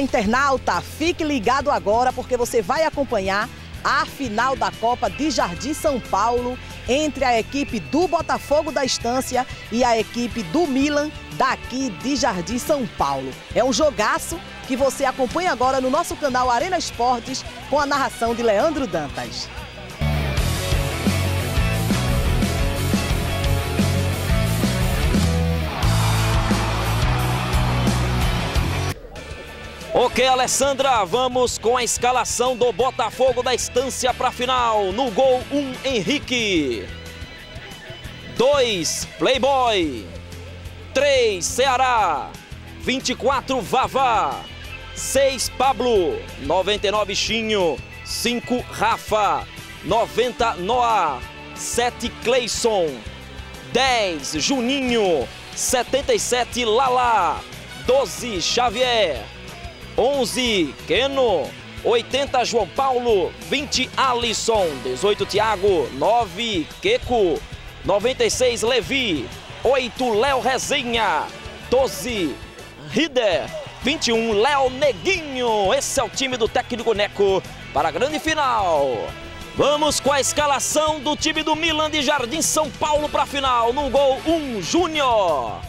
Internauta! Fique ligado agora porque você vai acompanhar a final da Copa de Jardim São Paulo entre a equipe do Botafogo da Estância e a equipe do Milan daqui de Jardim São Paulo. É um jogaço que você acompanha agora no nosso canal Arena Esportes com a narração de Leandro Dantas. Ok, Alessandra, vamos com a escalação do Botafogo da Estância para a final. No gol, 1, um, Henrique. 2, Playboy. 3, Ceará. 24, Vavá. 6, Pablo. 99, Chinho. 5, Rafa. 90, Noah. 7, Cleison. 10, Juninho. 77, Lala. 12, Xavier. 11, Keno. 80, João Paulo. 20, Alisson. 18, Thiago. 9, Queco. 96, Levi. 8, Léo Resenha. 12, Rider. 21, Léo Neguinho. Esse é o time do técnico Neco para a grande final. Vamos com a escalação do time do Milan de Jardim São Paulo para a final. No gol, 1, Júnior.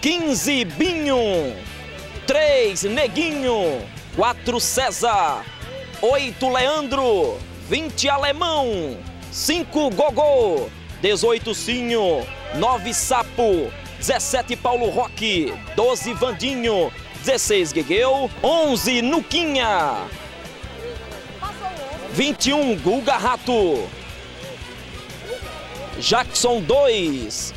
15, Binho. 3, Neguinho. 4, César. 8, Leandro. 20, Alemão. 5, Gogô. 18, Cinho. 9, Sapo. 17, Paulo Roque. 12, Vandinho. 16, Guegueu. 11, Nuquinha. 21, Guga Rato. Jackson 2.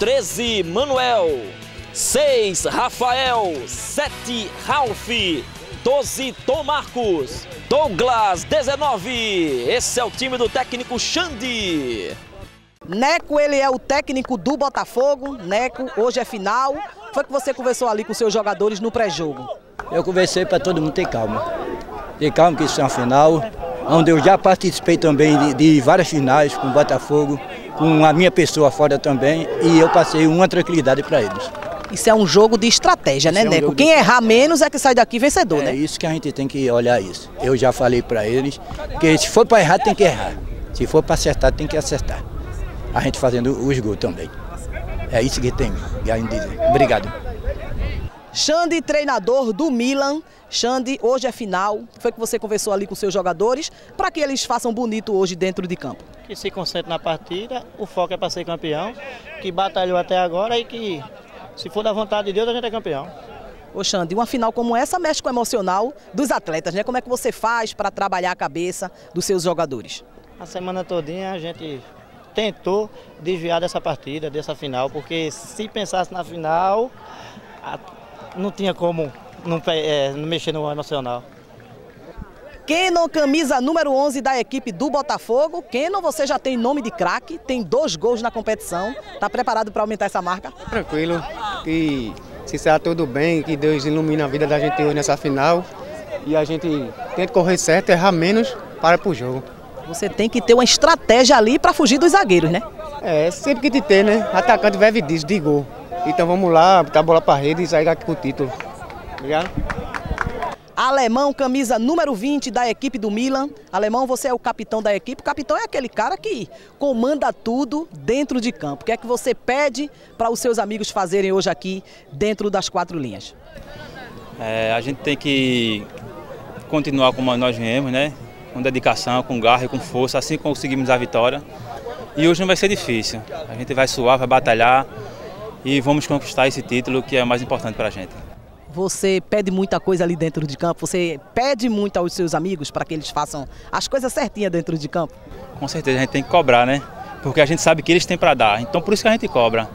13, Manuel. 6, Rafael. 7, Ralph. 12, Tom Marcos. Douglas, 19. Esse é o time do técnico Xande. Neco, ele é o técnico do Botafogo. Neco, hoje é final. Foi que você conversou ali com seus jogadores no pré-jogo? Eu conversei para todo mundo ter calma. Ter calma que isso é uma final, onde eu já participei também de, de várias finais com o Botafogo, com a minha pessoa fora também, e eu passei uma tranquilidade para eles. Isso é um jogo de estratégia, Isso né, é um Neco? Quem de- errar menos é que sai daqui vencedor, É né? isso que a gente tem que olhar isso. Eu já falei para eles que se for para errar, tem que errar. Se for para acertar, tem que acertar. A gente fazendo os gols também. É isso que tem a dizer. Obrigado. Xande, treinador do Milan. Xande, hoje é final. Foi que você conversou ali com seus jogadores para que eles façam bonito hoje dentro de campo. que se concentre na partida, o foco é para ser campeão, que batalhou até agora e que, se for da vontade de Deus, a gente é campeão. Ô Xande, uma final como essa mexe com o emocional dos atletas, né? Como é que você faz para trabalhar a cabeça dos seus jogadores? A semana todinha a gente tentou desviar dessa partida, dessa final, porque se pensasse na final, não tinha como não, é, não mexer no emocional. Kenon, camisa número 11 da equipe do Botafogo. Kenon, você já tem nome de craque, tem dois gols na competição. Tá preparado para aumentar essa marca? Tranquilo, que se está tudo bem, que Deus ilumina a vida da gente hoje nessa final. E a gente tenta correr certo, errar menos, para pro jogo. Você tem que ter uma estratégia ali para fugir dos zagueiros, né? É, sempre que te ter, né? Atacante vive disso, de gol. Então vamos lá, botar a bola pra rede e sair daqui com o título. Obrigado? Alemão, camisa número 20 da equipe do Milan. Alemão, você é o capitão da equipe. O capitão é aquele cara que comanda tudo dentro de campo. O que é que você pede para os seus amigos fazerem hoje aqui dentro das quatro linhas? É, a gente tem que continuar como nós viemos, né? Com dedicação, com garra e com força, assim conseguimos a vitória. E hoje não vai ser difícil. A gente vai suar, vai batalhar e vamos conquistar esse título que é o mais importante para a gente. Você pede muita coisa ali dentro de campo? Você pede muito aos seus amigos para que eles façam as coisas certinhas dentro de campo? Com certeza a gente tem que cobrar, né? Porque a gente sabe que eles têm para dar. Então por isso que a gente cobra.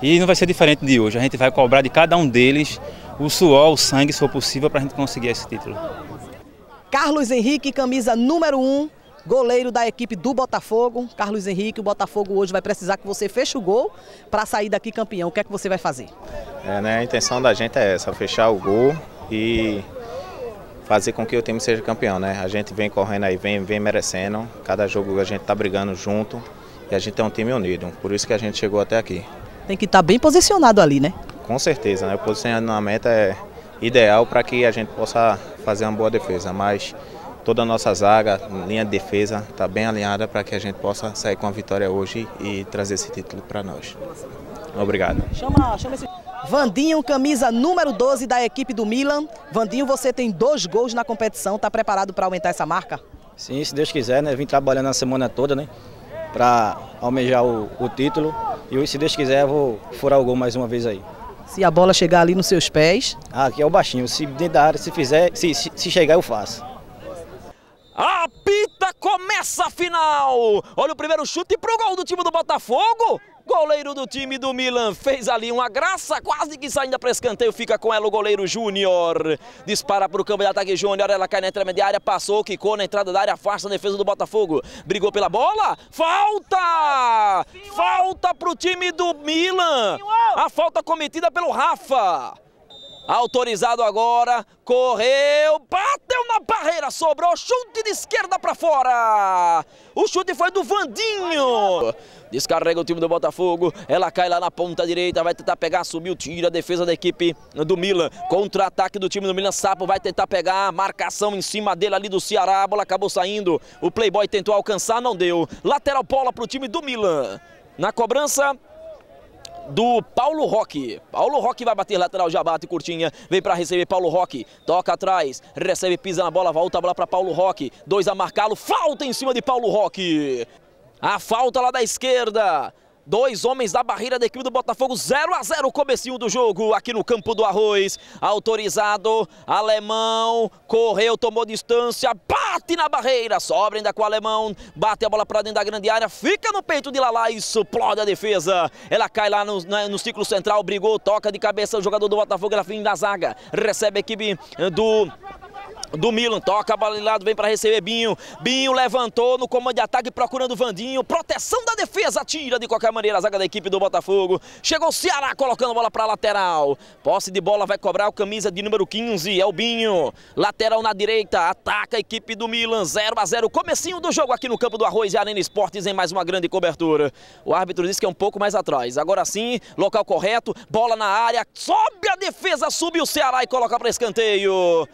E não vai ser diferente de hoje. A gente vai cobrar de cada um deles o suor, o sangue, se for possível, para a gente conseguir esse título. Carlos Henrique, camisa número 1, goleiro da equipe do Botafogo. Carlos Henrique, o Botafogo hoje vai precisar que você feche o gol para sair daqui campeão. O que é que você vai fazer? É, né, a intenção da gente é essa, fechar o gol e fazer com que o time seja campeão, né? A gente vem correndo aí, vem, vem merecendo. Cada jogo a gente tá brigando junto e a gente é um time unido. Por isso que a gente chegou até aqui. Tem que estar bem posicionado ali, né? Com certeza, né? O posicionamento é ideal para que a gente possa fazer uma boa defesa. Mas toda a nossa zaga, linha de defesa, está bem alinhada para que a gente possa sair com a vitória hoje e trazer esse título para nós. Obrigado. Chama, chama esse... Vandinho, camisa número 12 da equipe do Milan. Vandinho, você tem dois gols na competição, está preparado para aumentar essa marca? Sim, se Deus quiser, né? Vim trabalhando a semana toda, né? Para almejar o, o título. E se Deus quiser, eu vou furar o gol mais uma vez aí. Se a bola chegar ali nos seus pés. Ah, aqui é o baixinho. Se dentro da área, se fizer, se, se, se chegar, eu faço. Apita, começa a final! Olha o primeiro chute pro gol do time do Botafogo. Goleiro do time do Milan fez ali uma graça, quase que saindo para escanteio, fica com ela o goleiro Júnior. Dispara para o campo de ataque Júnior, ela cai na intermediária, passou, quicou na entrada da área, afasta a defesa do Botafogo. Brigou pela bola, falta! Falta para o time do Milan. A falta cometida pelo Rafa. Autorizado agora, correu, bateu na barreira, sobrou, chute de esquerda para fora. O chute foi do Vandinho. Descarrega o time do Botafogo, ela cai lá na ponta direita, vai tentar pegar, subiu, tira a defesa da equipe do Milan. Contra-ataque do time do Milan, Sapo vai tentar pegar, marcação em cima dele ali do Ceará, a bola acabou saindo. O Playboy tentou alcançar, não deu. Lateral bola para o time do Milan. Na cobrança, do Paulo Roque. Paulo Roque vai bater lateral, já bate curtinha, vem para receber Paulo Roque, toca atrás, recebe, pisa na bola, volta a bola para Paulo Roque, dois a marcá-lo, falta em cima de Paulo Roque. A falta lá da esquerda, Dois homens da barreira da equipe do Botafogo, 0 a 0 o comecinho do jogo aqui no campo do Arroz. Autorizado, alemão, correu, tomou distância, bate na barreira, sobra ainda com o alemão, bate a bola para dentro da grande área, fica no peito de Lala e explode a defesa. Ela cai lá no, no ciclo central, brigou, toca de cabeça o jogador do Botafogo, ela fim da zaga, recebe a equipe do do Milan, toca a bola de lado, vem para receber Binho, Binho levantou no comando de ataque procurando Vandinho, proteção da defesa, tira de qualquer maneira a zaga da equipe do Botafogo, chegou o Ceará colocando a bola para lateral, posse de bola vai cobrar o camisa de número 15, é o Binho, lateral na direita, ataca a equipe do Milan, 0 a 0 comecinho do jogo aqui no campo do Arroz e Arena Esportes em mais uma grande cobertura, o árbitro disse que é um pouco mais atrás, agora sim, local correto, bola na área, sobe a defesa, subiu o Ceará e coloca para escanteio.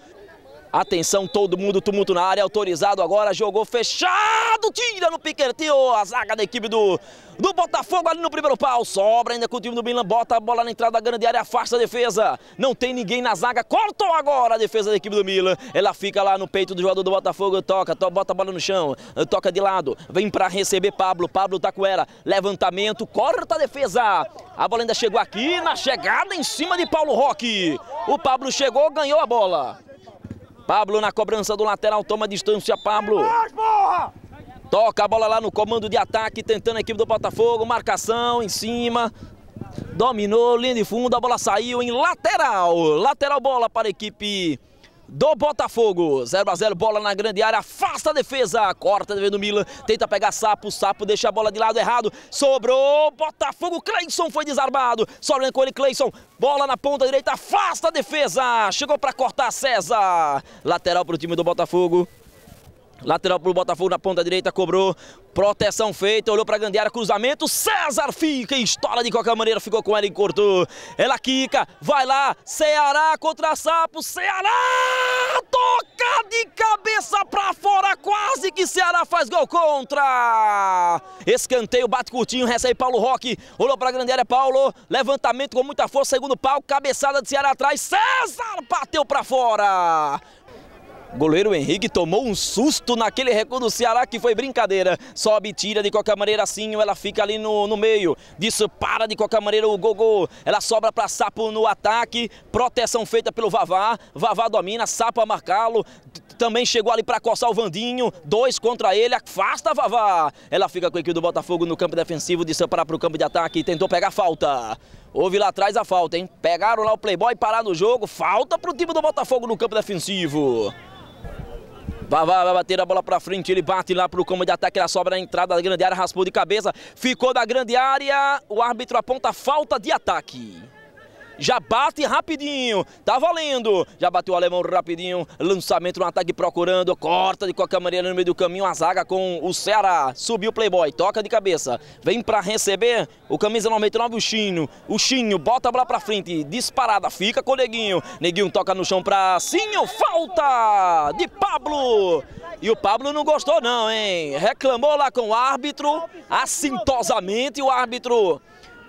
Atenção, todo mundo, tumulto na área, autorizado agora, jogou fechado, tira no piqueteio a zaga da equipe do, do Botafogo ali no primeiro pau, sobra ainda com o time do Milan, bota a bola na entrada da grande área, afasta a defesa, não tem ninguém na zaga, cortou agora a defesa da equipe do Milan, ela fica lá no peito do jogador do Botafogo, toca, to, bota a bola no chão, toca de lado, vem para receber Pablo, Pablo tá com ela, levantamento, corta a defesa, a bola ainda chegou aqui na chegada em cima de Paulo Roque, o Pablo chegou, ganhou a bola. Pablo na cobrança do lateral, toma distância, Pablo. Toca a bola lá no comando de ataque, tentando a equipe do Botafogo, marcação em cima. Dominou, linha de fundo, a bola saiu em lateral. Lateral bola para a equipe do Botafogo. 0 a 0 bola na grande área, afasta a defesa, corta a do Milan, tenta pegar Sapo, Sapo deixa a bola de lado errado, sobrou, Botafogo, Cleison foi desarmado, sobra com ele Cleison, bola na ponta direita, afasta a defesa, chegou para cortar César, lateral para o time do Botafogo. Lateral para o Botafogo na ponta direita, cobrou. Proteção feita, olhou para área, cruzamento. César fica, estoura de qualquer maneira, ficou com ela e cortou. Ela quica, vai lá. Ceará contra Sapo. Ceará toca de cabeça para fora, quase que Ceará faz gol contra. Escanteio, bate curtinho, recebe Paulo Roque. Olhou para área, Paulo. Levantamento com muita força, segundo pau, cabeçada de Ceará atrás. César bateu para fora. Goleiro Henrique tomou um susto naquele recuo do Ceará que foi brincadeira. Sobe, tira de qualquer maneira assim, ela fica ali no, no meio. Disso para de qualquer maneira o Gogô. Ela sobra para Sapo no ataque. Proteção feita pelo Vavá. Vavá domina, Sapo a marcá-lo. Também chegou ali para coçar o Vandinho. Dois contra ele, afasta Vavá. Ela fica com a equipe do Botafogo no campo defensivo. Disso para o campo de ataque. Tentou pegar falta. Houve lá atrás a falta, hein? Pegaram lá o Playboy, pararam o jogo. Falta para o time do Botafogo no campo defensivo. Vai, vai, vai bater a bola pra frente, ele bate lá pro comando de ataque, ela sobra na entrada da grande área, raspou de cabeça, ficou da grande área, o árbitro aponta falta de ataque. Já bate rapidinho, tá valendo. Já bateu o alemão rapidinho, lançamento no ataque procurando, corta de qualquer maneira no meio do caminho a zaga com o Ceará. Subiu o Playboy, toca de cabeça, vem para receber o camisa 99, o Chinho. O Chinho bota a bola pra frente, disparada, fica com o Neguinho. Neguinho toca no chão pra Cinho, falta de Pablo. E o Pablo não gostou não, hein? Reclamou lá com o árbitro, assintosamente o árbitro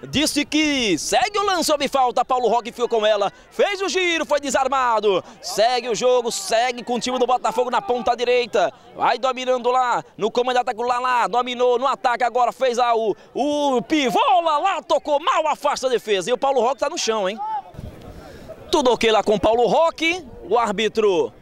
disse que segue o lance sob falta, Paulo Roque ficou com ela, fez o giro, foi desarmado, segue o jogo, segue com o time do Botafogo na ponta direita, vai dominando lá, no comando ataque lá, lá, dominou no ataque agora, fez a, o, o pivô lá, lá, tocou mal, afasta a defesa, e o Paulo Roque tá no chão, hein? Tudo ok lá com o Paulo Roque, o árbitro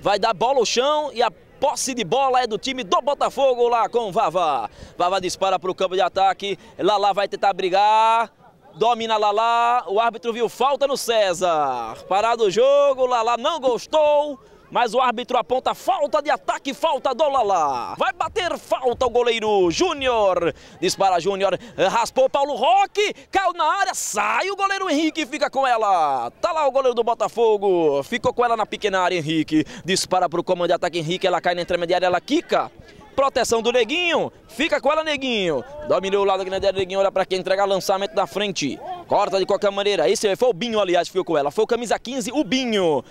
vai dar bola ao chão e a Posse de bola é do time do Botafogo lá com Vava. Vava dispara para o campo de ataque. Lala vai tentar brigar. Domina Lala. O árbitro viu falta no César. Parado o jogo. Lala não gostou mas o árbitro aponta falta de ataque, falta do Lala. Vai bater falta o goleiro Júnior. Dispara Júnior, raspou Paulo Roque, caiu na área, sai o goleiro Henrique, fica com ela. Tá lá o goleiro do Botafogo, ficou com ela na pequena área, Henrique. Dispara para o comando de ataque, Henrique, ela cai na intermediária, ela quica. Proteção do Neguinho, fica com ela Neguinho, dominou o lado aqui na área, Neguinho. Olha para quem entrega lançamento da frente, corta de qualquer maneira, esse foi o Binho aliás, ficou com ela, foi o camisa 15, o Binho,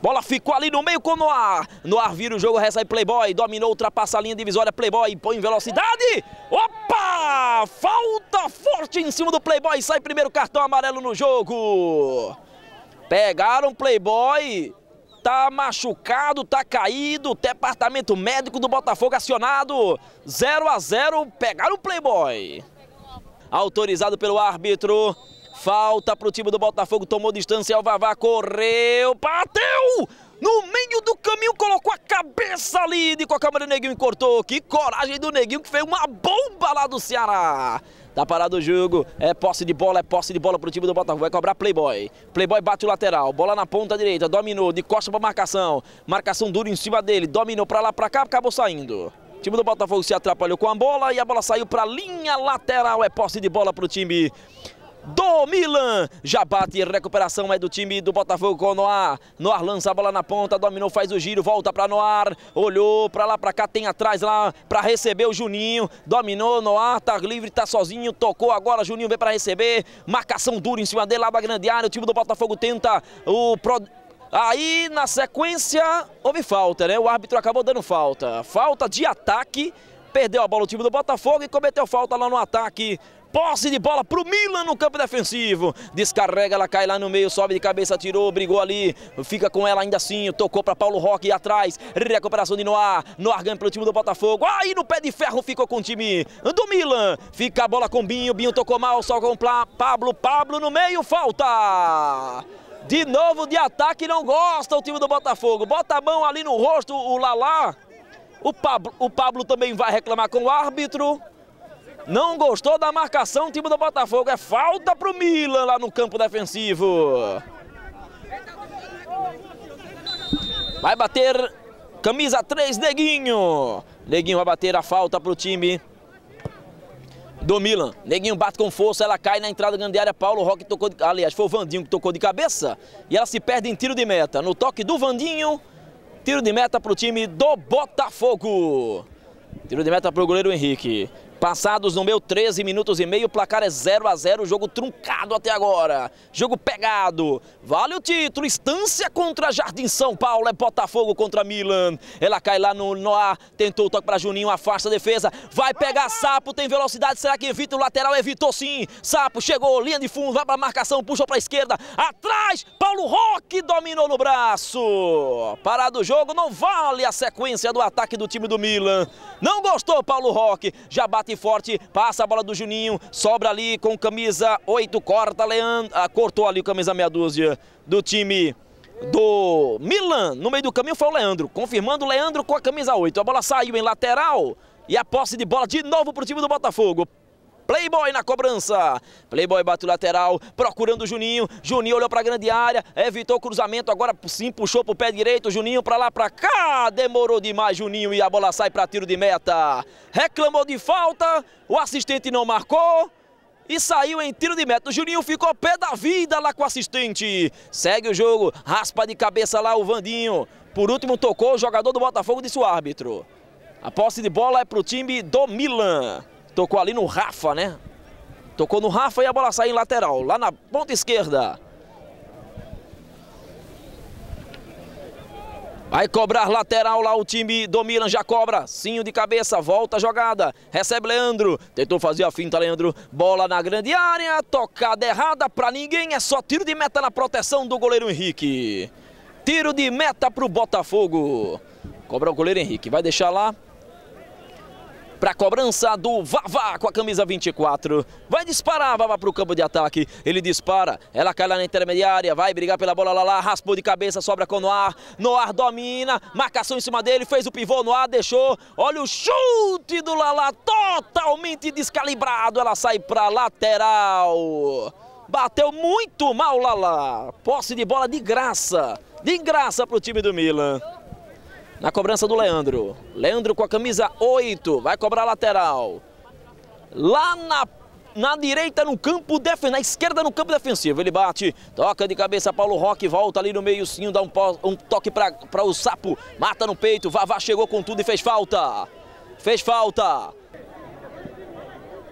Bola ficou ali no meio com Noir. Noir vira o jogo, recebe Playboy. Dominou, ultrapassa a linha divisória. Playboy põe em velocidade. Opa! Falta forte em cima do Playboy. Sai primeiro cartão amarelo no jogo. Pegaram Playboy. Tá machucado, tá caído. Departamento médico do Botafogo acionado. 0 a 0. Pegaram o Playboy. Autorizado pelo árbitro. Falta para o time do Botafogo, tomou distância, o Vavá correu, bateu! No meio do caminho, colocou a cabeça ali de qualquer maneira, o Neguinho cortou. Que coragem do Neguinho que fez uma bomba lá do Ceará. Tá parado o jogo, é posse de bola, é posse de bola pro time do Botafogo, vai cobrar Playboy. Playboy bate o lateral, bola na ponta direita, dominou, de costa pra marcação. Marcação dura em cima dele, dominou pra lá, pra cá, acabou saindo. O time do Botafogo se atrapalhou com a bola e a bola saiu pra linha lateral, é posse de bola pro time do Milan. Já bate recuperação é do time do Botafogo com o Noar. Noar lança a bola na ponta, dominou, faz o giro, volta para Noar. Olhou para lá, para cá, tem atrás lá para receber o Juninho. Dominou, Noar, tá livre, tá sozinho, tocou agora, Juninho vem para receber. Marcação dura em cima dele, lá da grande área. O time do Botafogo tenta o... Pro... Aí, na sequência, houve falta, né? O árbitro acabou dando falta. Falta de ataque. Perdeu a bola o time do Botafogo e cometeu falta lá no ataque Posse de bola para o Milan no campo defensivo. Descarrega, ela cai lá no meio, sobe de cabeça, tirou, brigou ali. Fica com ela ainda assim, tocou para Paulo Roque atrás. Recuperação de Noah. Noah ganha pelo time do Botafogo. Aí no pé de ferro ficou com o time do Milan. Fica a bola com Binho, Binho tocou mal, só com Pablo. Pablo no meio, falta. De novo de ataque, não gosta o time do Botafogo. Bota a mão ali no rosto, o Lalá. O Pablo, o Pablo também vai reclamar com o árbitro. Não gostou da marcação, time do Botafogo. É falta para o Milan lá no campo defensivo. Vai bater camisa 3, Neguinho. Neguinho vai bater a falta para o time do Milan. Neguinho bate com força, ela cai na entrada da grande área. Paulo Roque tocou, de, aliás, foi o Vandinho que tocou de cabeça. E ela se perde em tiro de meta. No toque do Vandinho, tiro de meta para o time do Botafogo. Tiro de meta para o goleiro Henrique. Passados no meu 13 minutos e meio, o placar é 0 a 0 jogo truncado até agora. Jogo pegado. Vale o título. Estância contra Jardim São Paulo. É Botafogo contra Milan. Ela cai lá no, no ar. Tentou o toque para Juninho. Afasta a defesa. Vai pegar Sapo. Tem velocidade. Será que evita o lateral? Evitou sim. Sapo chegou. Linha de fundo. Vai para marcação. Puxou para a esquerda. Atrás. Paulo Roque dominou no braço. Parado o jogo. Não vale a sequência do ataque do time do Milan. Não gostou Paulo Roque. Já bate bate forte, passa a bola do Juninho, sobra ali com camisa 8, corta Leandro, ah, cortou ali camisa meia dúzia do time do Milan. No meio do caminho foi o Leandro, confirmando o Leandro com a camisa 8. A bola saiu em lateral e a posse de bola de novo para o time do Botafogo. Playboy na cobrança. Playboy bate o lateral, procurando o Juninho. Juninho olhou para a grande área, evitou o cruzamento, agora sim puxou para o pé direito. Juninho para lá, para cá. Demorou demais Juninho e a bola sai para tiro de meta. Reclamou de falta, o assistente não marcou. e saiu em tiro de meta. O Juninho ficou pé da vida lá com o assistente. Segue o jogo, raspa de cabeça lá o Vandinho. Por último tocou o jogador do Botafogo, disse o árbitro. A posse de bola é para o time do Milan. Tocou ali no Rafa, né? Tocou no Rafa e a bola sai em lateral, lá na ponta esquerda. Vai cobrar lateral lá o time do Milan, já cobra. Cinho de cabeça, volta a jogada. Recebe Leandro, tentou fazer a finta Leandro. Bola na grande área, tocada errada para ninguém. É só tiro de meta na proteção do goleiro Henrique. Tiro de meta para o Botafogo. Cobra o goleiro Henrique, vai deixar lá para a cobrança do Vavá com a camisa 24. Vai disparar, Vavá para o campo de ataque. Ele dispara, ela cai lá na intermediária, vai brigar pela bola lá, lá raspou de cabeça, sobra com o Noir. Noir domina, marcação em cima dele, fez o pivô, Noir deixou. Olha o chute do Lala, totalmente descalibrado. Ela sai para lateral. Bateu muito mal, Lala. Posse de bola de graça. De graça para o time do Milan na cobrança do Leandro. Leandro com a camisa 8, vai cobrar lateral. Lá na, na direita no campo defensivo, na esquerda no campo defensivo. Ele bate, toca de cabeça, Paulo Roque volta ali no meio sim, dá um, um toque para o Sapo, mata no peito, Vavá chegou com tudo e fez falta. Fez falta.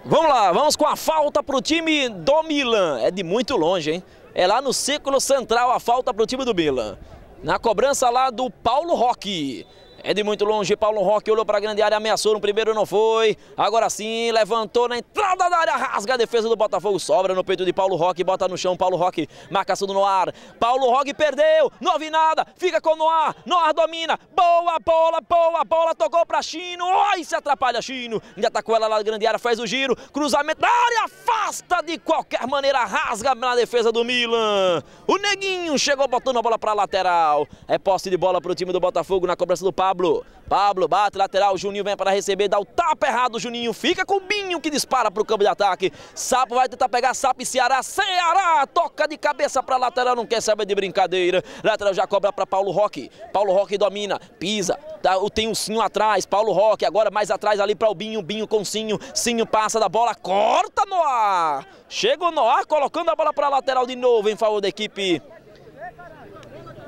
Vamos lá, vamos com a falta para o time do Milan. É de muito longe, hein? É lá no círculo central a falta para o time do Milan na cobrança lá do Paulo Roque. É de muito longe, Paulo Roque olhou para a grande área, ameaçou no primeiro, não foi. Agora sim, levantou na entrada da área, rasga a defesa do Botafogo, sobra no peito de Paulo Roque, bota no chão, Paulo Roque, marcação do Noar. Paulo Roque perdeu, não ouvi nada, fica com o Noar, Noar domina, boa bola, boa bola, tocou para Chino, ai, se atrapalha Chino, ainda tá com ela lá na grande área, faz o giro, cruzamento da área, afasta de qualquer maneira, rasga na defesa do Milan. O Neguinho chegou botando a bola para lateral, é posse de bola para o time do Botafogo na cobrança do Pablo. Pablo. Pablo bate lateral, Juninho vem para receber, dá o tapa errado, Juninho fica com o Binho que dispara para o campo de ataque. Sapo vai tentar pegar Sapo e Ceará, Ceará toca de cabeça para lateral, não quer saber de brincadeira. Lateral já cobra para Paulo Roque. Paulo Roque domina, pisa, tá, tem o Sinho atrás, Paulo Roque agora mais atrás ali para o Binho, Binho com Sinho, Sinho passa da bola, corta no ar. Chega o Noar colocando a bola para lateral de novo em favor da equipe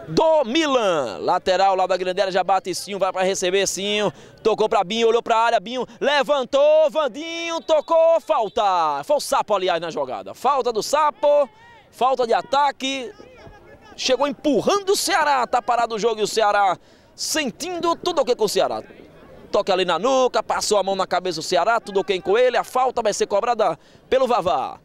do Milan. Lateral lá da Grandeira já bate Cinho, vai para receber Cinho. Tocou para Binho, olhou para a área, Binho levantou, Vandinho tocou, falta. Foi o Sapo, aliás, na jogada. Falta do Sapo, falta de ataque. Chegou empurrando o Ceará, tá parado o jogo e o Ceará sentindo tudo o que com o Ceará. Toque ali na nuca, passou a mão na cabeça do Ceará, tudo ok com ele. A falta vai ser cobrada pelo Vavá.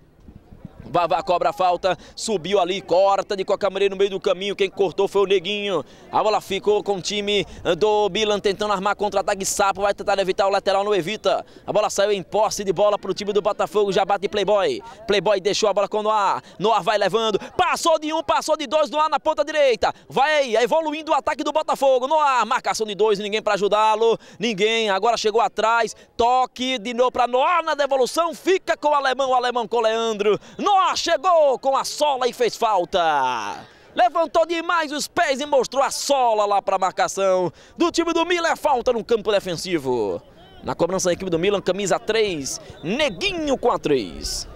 Vavá cobra a falta, subiu ali, corta de maneira no meio do caminho. Quem cortou foi o Neguinho. A bola ficou com o time do Milan tentando armar contra-ataque. Sapo vai tentar evitar o lateral, não evita. A bola saiu em posse de bola para o time do Botafogo. Já bate Playboy. Playboy deixou a bola com o Noah. Noah vai levando. Passou de um, passou de dois. Noah na ponta direita. Vai evoluindo o ataque do Botafogo. Noah, marcação de dois, ninguém para ajudá-lo. Ninguém. Agora chegou atrás. Toque de novo para Noah na devolução. Fica com o alemão, o alemão com o Leandro. Noah Chegou com a sola e fez falta. Levantou demais os pés e mostrou a sola lá para a marcação do time do Milan. É falta no campo defensivo. Na cobrança da equipe do Milan, camisa 3, Neguinho com a 3.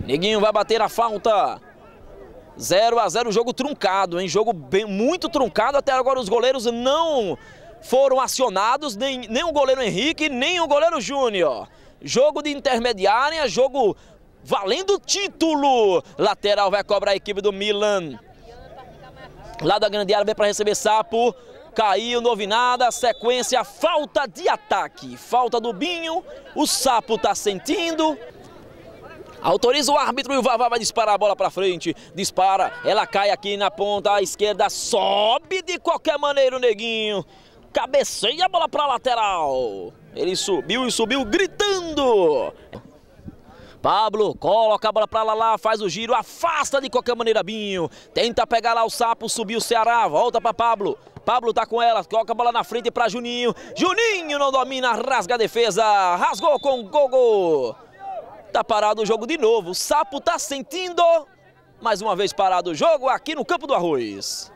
Neguinho vai bater a falta. 0 a 0 jogo truncado, hein? Jogo bem, muito truncado. Até agora os goleiros não foram acionados, nem, nem o goleiro Henrique, nem o goleiro Júnior. Jogo de intermediária, jogo valendo título. Lateral vai cobrar a equipe do Milan. Lá da grande área vem para receber Sapo. Caiu, não houve nada. Sequência, falta de ataque. Falta do Binho. O Sapo está sentindo. Autoriza o árbitro e o Vavá vai disparar a bola para frente. Dispara, ela cai aqui na ponta esquerda. Sobe de qualquer maneira o Neguinho. Cabeceia a bola para lateral. Ele subiu e subiu gritando. Pablo coloca a bola para lá, lá, faz o giro, afasta de qualquer maneira Binho. Tenta pegar lá o sapo, subiu o Ceará, volta para Pablo. Pablo tá com ela, coloca a bola na frente para Juninho. Juninho não domina, rasga a defesa, rasgou com Gogo. Tá parado o jogo de novo, o sapo tá sentindo. Mais uma vez parado o jogo aqui no Campo do Arroz.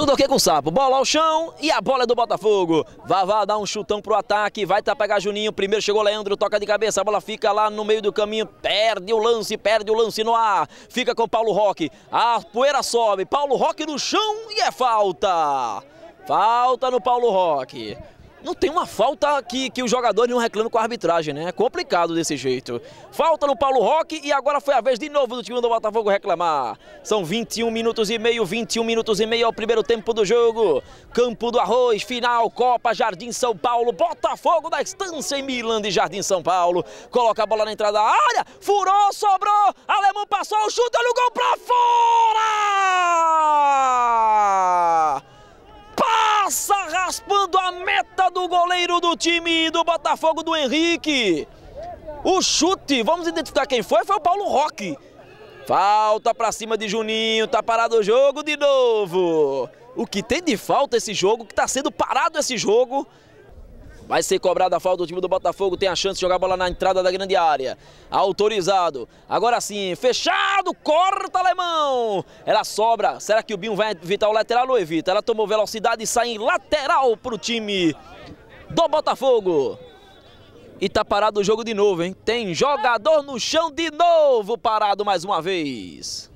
Tudo ok com o sapo. Bola ao chão e a bola é do Botafogo. Vavá dá um chutão pro ataque, vai tá pegar Juninho. Primeiro chegou Leandro, toca de cabeça, a bola fica lá no meio do caminho, perde o lance, perde o lance no ar. Fica com Paulo Roque. A poeira sobe, Paulo Roque no chão e é falta. Falta no Paulo Roque. Não tem uma falta que, que os jogadores não reclamam com a arbitragem, né? É complicado desse jeito. Falta no Paulo Roque e agora foi a vez de novo do time do Botafogo reclamar. São 21 minutos e meio, 21 minutos e meio ao primeiro tempo do jogo. Campo do Arroz, final, Copa Jardim São Paulo, Botafogo da Estância em Milan de Jardim São Paulo. Coloca a bola na entrada da área, furou, sobrou, Alemão passou, o chute, olha o gol pra fora! Passa raspando a meta do goleiro do time do Botafogo do Henrique. O chute, vamos identificar quem foi, foi o Paulo Roque. Falta pra cima de Juninho, tá parado o jogo de novo. O que tem de falta esse jogo, que tá sendo parado esse jogo, Vai ser cobrada a falta do time do Botafogo, tem a chance de jogar a bola na entrada da grande área. Autorizado. Agora sim, fechado, corta alemão. Ela sobra. Será que o Binho vai evitar o lateral ou evita? Ela tomou velocidade e sai em lateral para o time do Botafogo. E tá parado o jogo de novo, hein? Tem jogador no chão de novo, parado mais uma vez.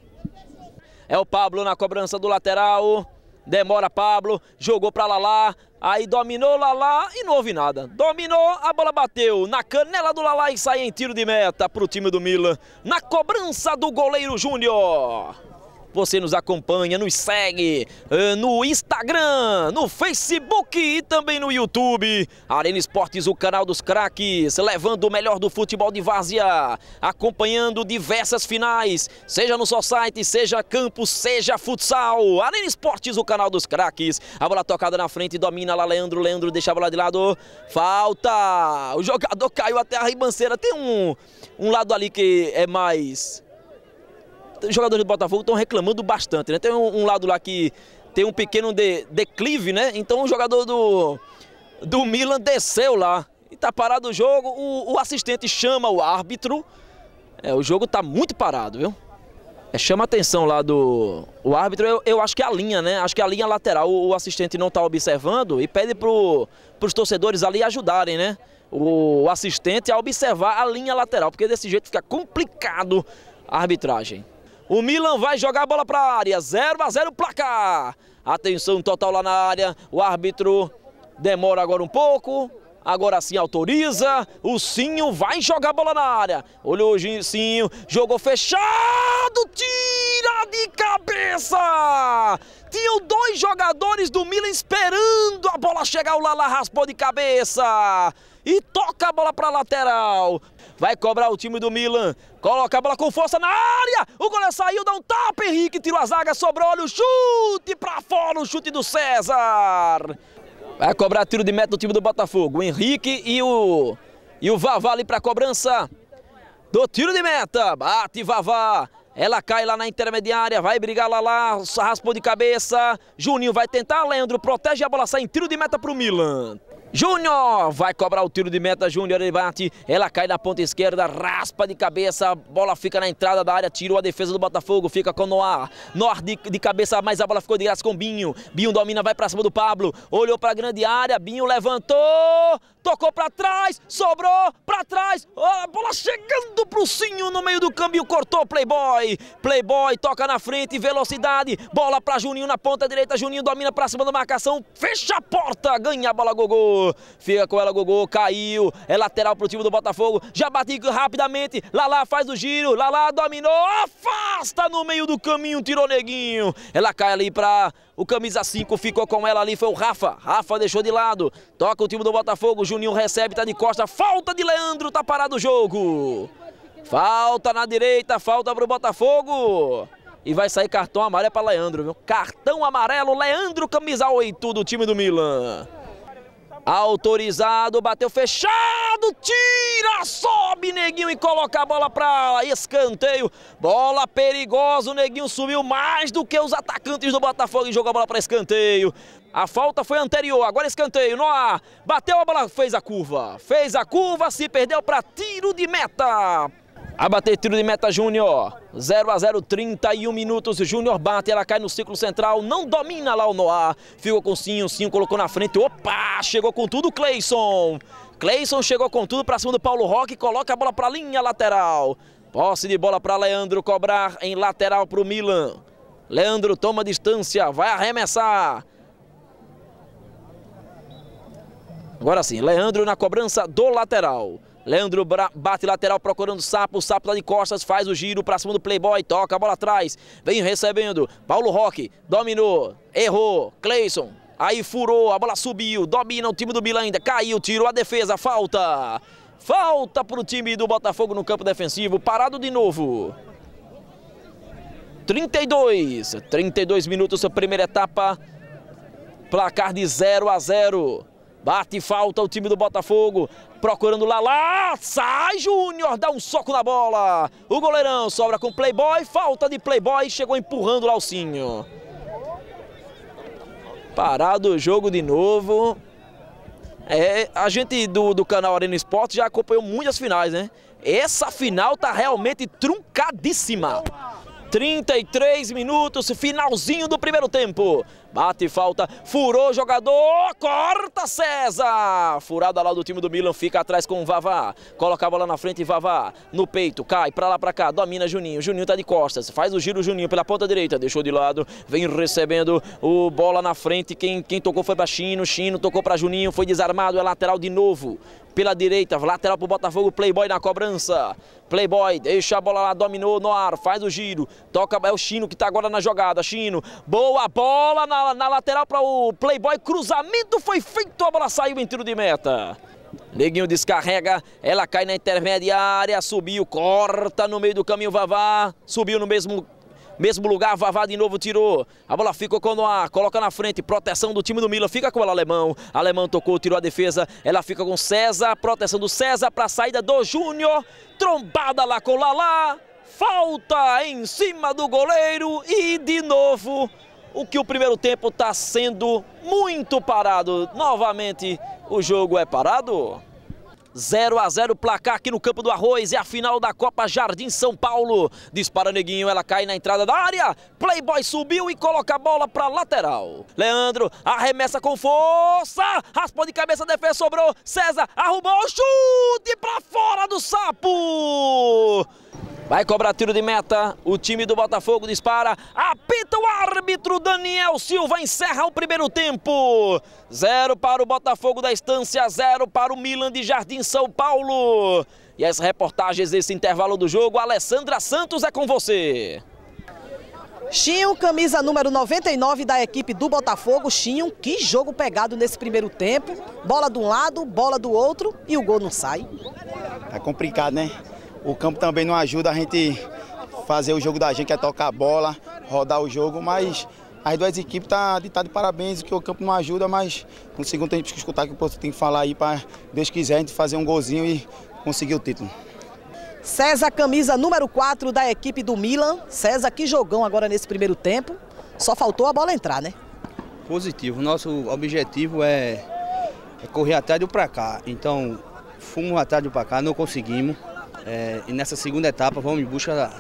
É o Pablo na cobrança do lateral. Demora Pablo, jogou para Lalá, aí dominou Lalá e não houve nada. Dominou, a bola bateu na canela do Lalá e sai em tiro de meta para o time do Milan. Na cobrança do goleiro Júnior. Você nos acompanha, nos segue uh, no Instagram, no Facebook e também no YouTube. Arena Esportes, o canal dos craques, levando o melhor do futebol de várzea, acompanhando diversas finais, seja no site, seja campo, seja futsal. Arena Esportes, o canal dos craques. A bola tocada na frente, domina lá Leandro, Leandro deixa a bola de lado. Falta! O jogador caiu até a ribanceira. Tem um, um lado ali que é mais jogadores do Botafogo estão reclamando bastante, né? Tem um, um, lado lá que tem um pequeno de, declive, né? Então o jogador do, do Milan desceu lá e tá parado o jogo. O, o assistente chama o árbitro. É, o jogo tá muito parado, viu? É, chama a atenção lá do o árbitro, eu, eu, acho que a linha, né? Acho que a linha lateral, o, o assistente não está observando e pede para os torcedores ali ajudarem, né? O, o assistente a observar a linha lateral, porque desse jeito fica complicado a arbitragem. O Milan vai jogar a bola para a área. 0 a 0 placar. Atenção total lá na área. O árbitro demora agora um pouco. Agora sim autoriza. O Sinho vai jogar a bola na área. Olhou o Sinho. Jogou fechado. Tira de cabeça. Tinham dois jogadores do Milan esperando a bola chegar. O Lala raspou de cabeça. E toca a bola para lateral. Vai cobrar o time do Milan. Coloca a bola com força na área. O goleiro saiu, dá um tapa. Henrique tirou a zaga, sobrou. Olha o chute para fora. O chute do César. Vai cobrar tiro de meta do time do Botafogo. O Henrique e o, e o Vavá ali para cobrança do tiro de meta. Bate Vavá. Ela cai lá na intermediária, vai brigar lá lá, raspou de cabeça. Juninho vai tentar, Leandro protege a bola, sai em tiro de meta para o Milan. Júnior! Vai cobrar o tiro de meta, Júnior, ele bate, ela cai na ponta esquerda, raspa de cabeça, a bola fica na entrada da área, tirou a defesa do Botafogo, fica com Noir, Noir de, de cabeça, mas a bola ficou de graça com Binho, Binho domina, vai pra cima do Pablo, olhou pra grande área, Binho levantou, tocou pra trás, sobrou pra trás, a bola chegando pro Cinho no meio do câmbio, cortou Playboy, Playboy toca na frente, velocidade, bola pra Juninho na ponta direita, Juninho domina pra cima da marcação, fecha a porta, ganha a bola Fica com ela, Gogô. Caiu. É lateral pro time do Botafogo. Já bate rapidamente. Lalá faz o giro. Lalá dominou. Afasta no meio do caminho. Tirou neguinho. Ela cai ali pra o camisa 5 ficou com ela ali, foi o Rafa. Rafa deixou de lado. Toca o time do Botafogo. Juninho recebe, tá de costa. Falta de Leandro, tá parado o jogo. Falta na direita, falta pro Botafogo. E vai sair cartão amarelo para Leandro, viu? Cartão amarelo, Leandro, camisa 8 do time do Milan. Autorizado, bateu fechado, tira, sobe Neguinho e coloca a bola para escanteio. Bola perigosa, o Neguinho subiu mais do que os atacantes do Botafogo e jogou a bola para escanteio. A falta foi anterior, agora escanteio, Noah bateu a bola, fez a curva. Fez a curva, se perdeu para tiro de meta. A bater tiro de meta Júnior. 0 a 0, 31 minutos. Júnior bate, ela cai no ciclo central. Não domina lá o Noah. Ficou com o Cinho, Cinho colocou na frente. Opa! Chegou com tudo Cleison. Cleison chegou com tudo para cima do Paulo Roque. Coloca a bola para a linha lateral. Posse de bola para Leandro cobrar em lateral para o Milan. Leandro toma distância, vai arremessar. Agora sim, Leandro na cobrança do lateral. Leandro bate lateral procurando o Sapo, o Sapo lá de costas, faz o giro para cima do Playboy, toca a bola atrás, vem recebendo, Paulo Roque, dominou, errou, Cleison, aí furou, a bola subiu, domina o time do Milan ainda, caiu, tirou a defesa, falta, falta para o time do Botafogo no campo defensivo, parado de novo. 32, 32 minutos, primeira etapa, placar de 0 a 0. Bate falta o time do Botafogo. Procurando lá, lá. Sai Júnior, dá um soco na bola. O goleirão sobra com Playboy. Falta de Playboy. Chegou empurrando o Alcinho. Parado o jogo de novo. É, a gente do, do canal Arena Esporte já acompanhou muitas finais, né? Essa final tá realmente truncadíssima. 33 minutos, finalzinho do primeiro tempo. Bate falta, furou o jogador, corta César. Furada lá do time do Milan, fica atrás com o Vavá. Coloca a bola na frente, Vavá. No peito, cai pra lá pra cá, domina Juninho. Juninho tá de costas, faz o giro Juninho pela ponta direita, deixou de lado. Vem recebendo o bola na frente. Quem, quem tocou foi pra Chino, Chino tocou pra Juninho, foi desarmado, é lateral de novo pela direita, lateral pro Botafogo, Playboy na cobrança. Playboy deixa a bola lá, dominou no ar, faz o giro, toca, é o Chino que tá agora na jogada, Chino, boa bola na, na lateral para o Playboy, cruzamento foi feito, a bola saiu em tiro de meta. Neguinho descarrega, ela cai na intermediária, subiu, corta no meio do caminho Vavá, subiu no mesmo mesmo lugar, Vavá de novo tirou. A bola ficou com o ar, coloca na frente, proteção do time do Milan, fica com o Alemão. Alemão tocou, tirou a defesa, ela fica com César, proteção do César para a saída do Júnior. Trombada lá com Lalá, falta em cima do goleiro e de novo o que o primeiro tempo está sendo muito parado. Novamente o jogo é parado. 0 a 0 placar aqui no Campo do Arroz. É a final da Copa Jardim São Paulo. Dispara Neguinho, ela cai na entrada da área. Playboy subiu e coloca a bola para lateral. Leandro arremessa com força. Raspou de cabeça, defesa sobrou. César arrumou o chute para fora do sapo. Vai cobrar tiro de meta, o time do Botafogo dispara, apita o árbitro Daniel Silva, encerra o primeiro tempo. Zero para o Botafogo da Estância, zero para o Milan de Jardim São Paulo. E as reportagens desse intervalo do jogo, Alessandra Santos é com você. Chinho, camisa número 99 da equipe do Botafogo. Chinho, que jogo pegado nesse primeiro tempo. Bola de um lado, bola do outro e o gol não sai. É complicado, né? O campo também não ajuda a gente fazer o jogo da gente, que é tocar a bola, rodar o jogo, mas as duas equipes estão tá, tá de parabéns, que o campo não ajuda, mas no segundo tem que escutar o que o povo tem que falar aí para Deus quiser a gente fazer um golzinho e conseguir o título. César, camisa número 4 da equipe do Milan. César, que jogão agora nesse primeiro tempo. Só faltou a bola entrar, né? Positivo. Nosso objetivo é, é correr atrás do pra cá. Então, fomos atrás do pra cá, não conseguimos. É, e nessa segunda etapa vamos em busca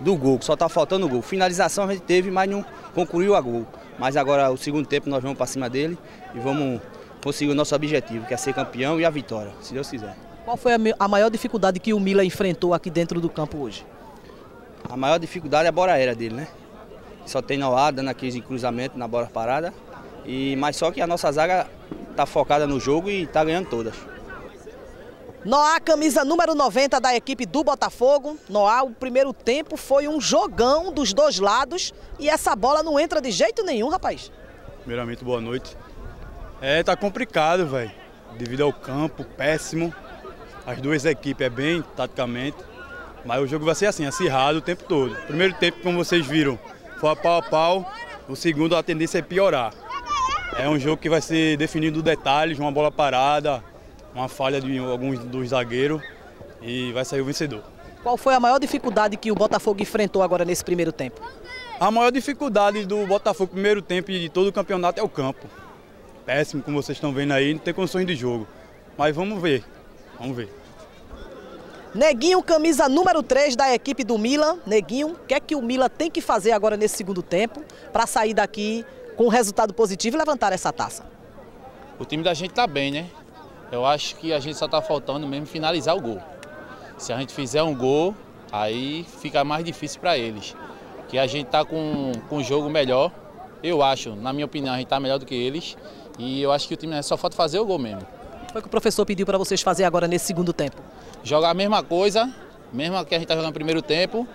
do gol, só está faltando o gol. Finalização a gente teve, mas não concluiu a gol. Mas agora o segundo tempo nós vamos para cima dele e vamos conseguir o nosso objetivo, que é ser campeão e a vitória, se Deus quiser. Qual foi a maior dificuldade que o Mila enfrentou aqui dentro do campo hoje? A maior dificuldade é a bola aérea dele, né? Só tem ar, dando aqueles cruzamento na bola parada. E, mas só que a nossa zaga está focada no jogo e está ganhando todas. Noá, camisa número 90 da equipe do Botafogo. Noá, o primeiro tempo foi um jogão dos dois lados e essa bola não entra de jeito nenhum, rapaz. Primeiramente, boa noite. É, tá complicado, velho. Devido ao campo, péssimo. As duas equipes é bem taticamente. Mas o jogo vai ser assim, acirrado o tempo todo. Primeiro tempo, como vocês viram, foi a pau a pau. O segundo, a tendência é piorar. É um jogo que vai ser definido detalhes, uma bola parada, uma falha de alguns dos zagueiros e vai sair o vencedor. Qual foi a maior dificuldade que o Botafogo enfrentou agora nesse primeiro tempo? A maior dificuldade do Botafogo primeiro tempo e de todo o campeonato é o campo. Péssimo, como vocês estão vendo aí, não tem condições de jogo. Mas vamos ver, vamos ver. Neguinho, camisa número 3 da equipe do Milan. Neguinho, o que é que o Milan tem que fazer agora nesse segundo tempo para sair daqui com um resultado positivo e levantar essa taça? O time da gente está bem, né? Eu acho que a gente só está faltando mesmo finalizar o gol. Se a gente fizer um gol, aí fica mais difícil para eles. Que a gente está com, com um jogo melhor. Eu acho, na minha opinião, a gente está melhor do que eles. E eu acho que o time só falta fazer o gol mesmo. O que foi o professor pediu para vocês fazer agora nesse segundo tempo? Jogar a mesma coisa, mesmo que a gente está jogando no primeiro tempo,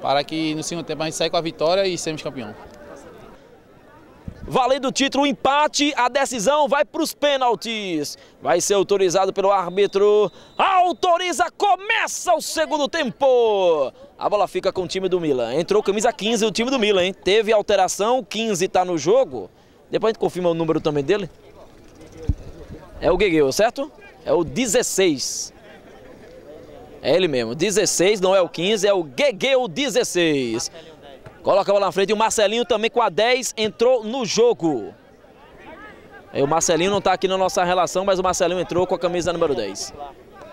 para que no segundo tempo a gente saia com a vitória e sermos campeão. Valendo o título, o empate, a decisão vai para os pênaltis. Vai ser autorizado pelo árbitro. Autoriza, começa o segundo tempo. A bola fica com o time do Milan. Entrou camisa 15 o time do Milan, hein? Teve alteração, 15 está no jogo. Depois a gente confirma o número também dele. É o Guegueu, certo? É o 16. É ele mesmo, 16, não é o 15, é o Guegueu 16. Coloca a bola na frente o Marcelinho também com a 10 entrou no jogo. É, o Marcelinho não está aqui na nossa relação, mas o Marcelinho entrou com a camisa número 10.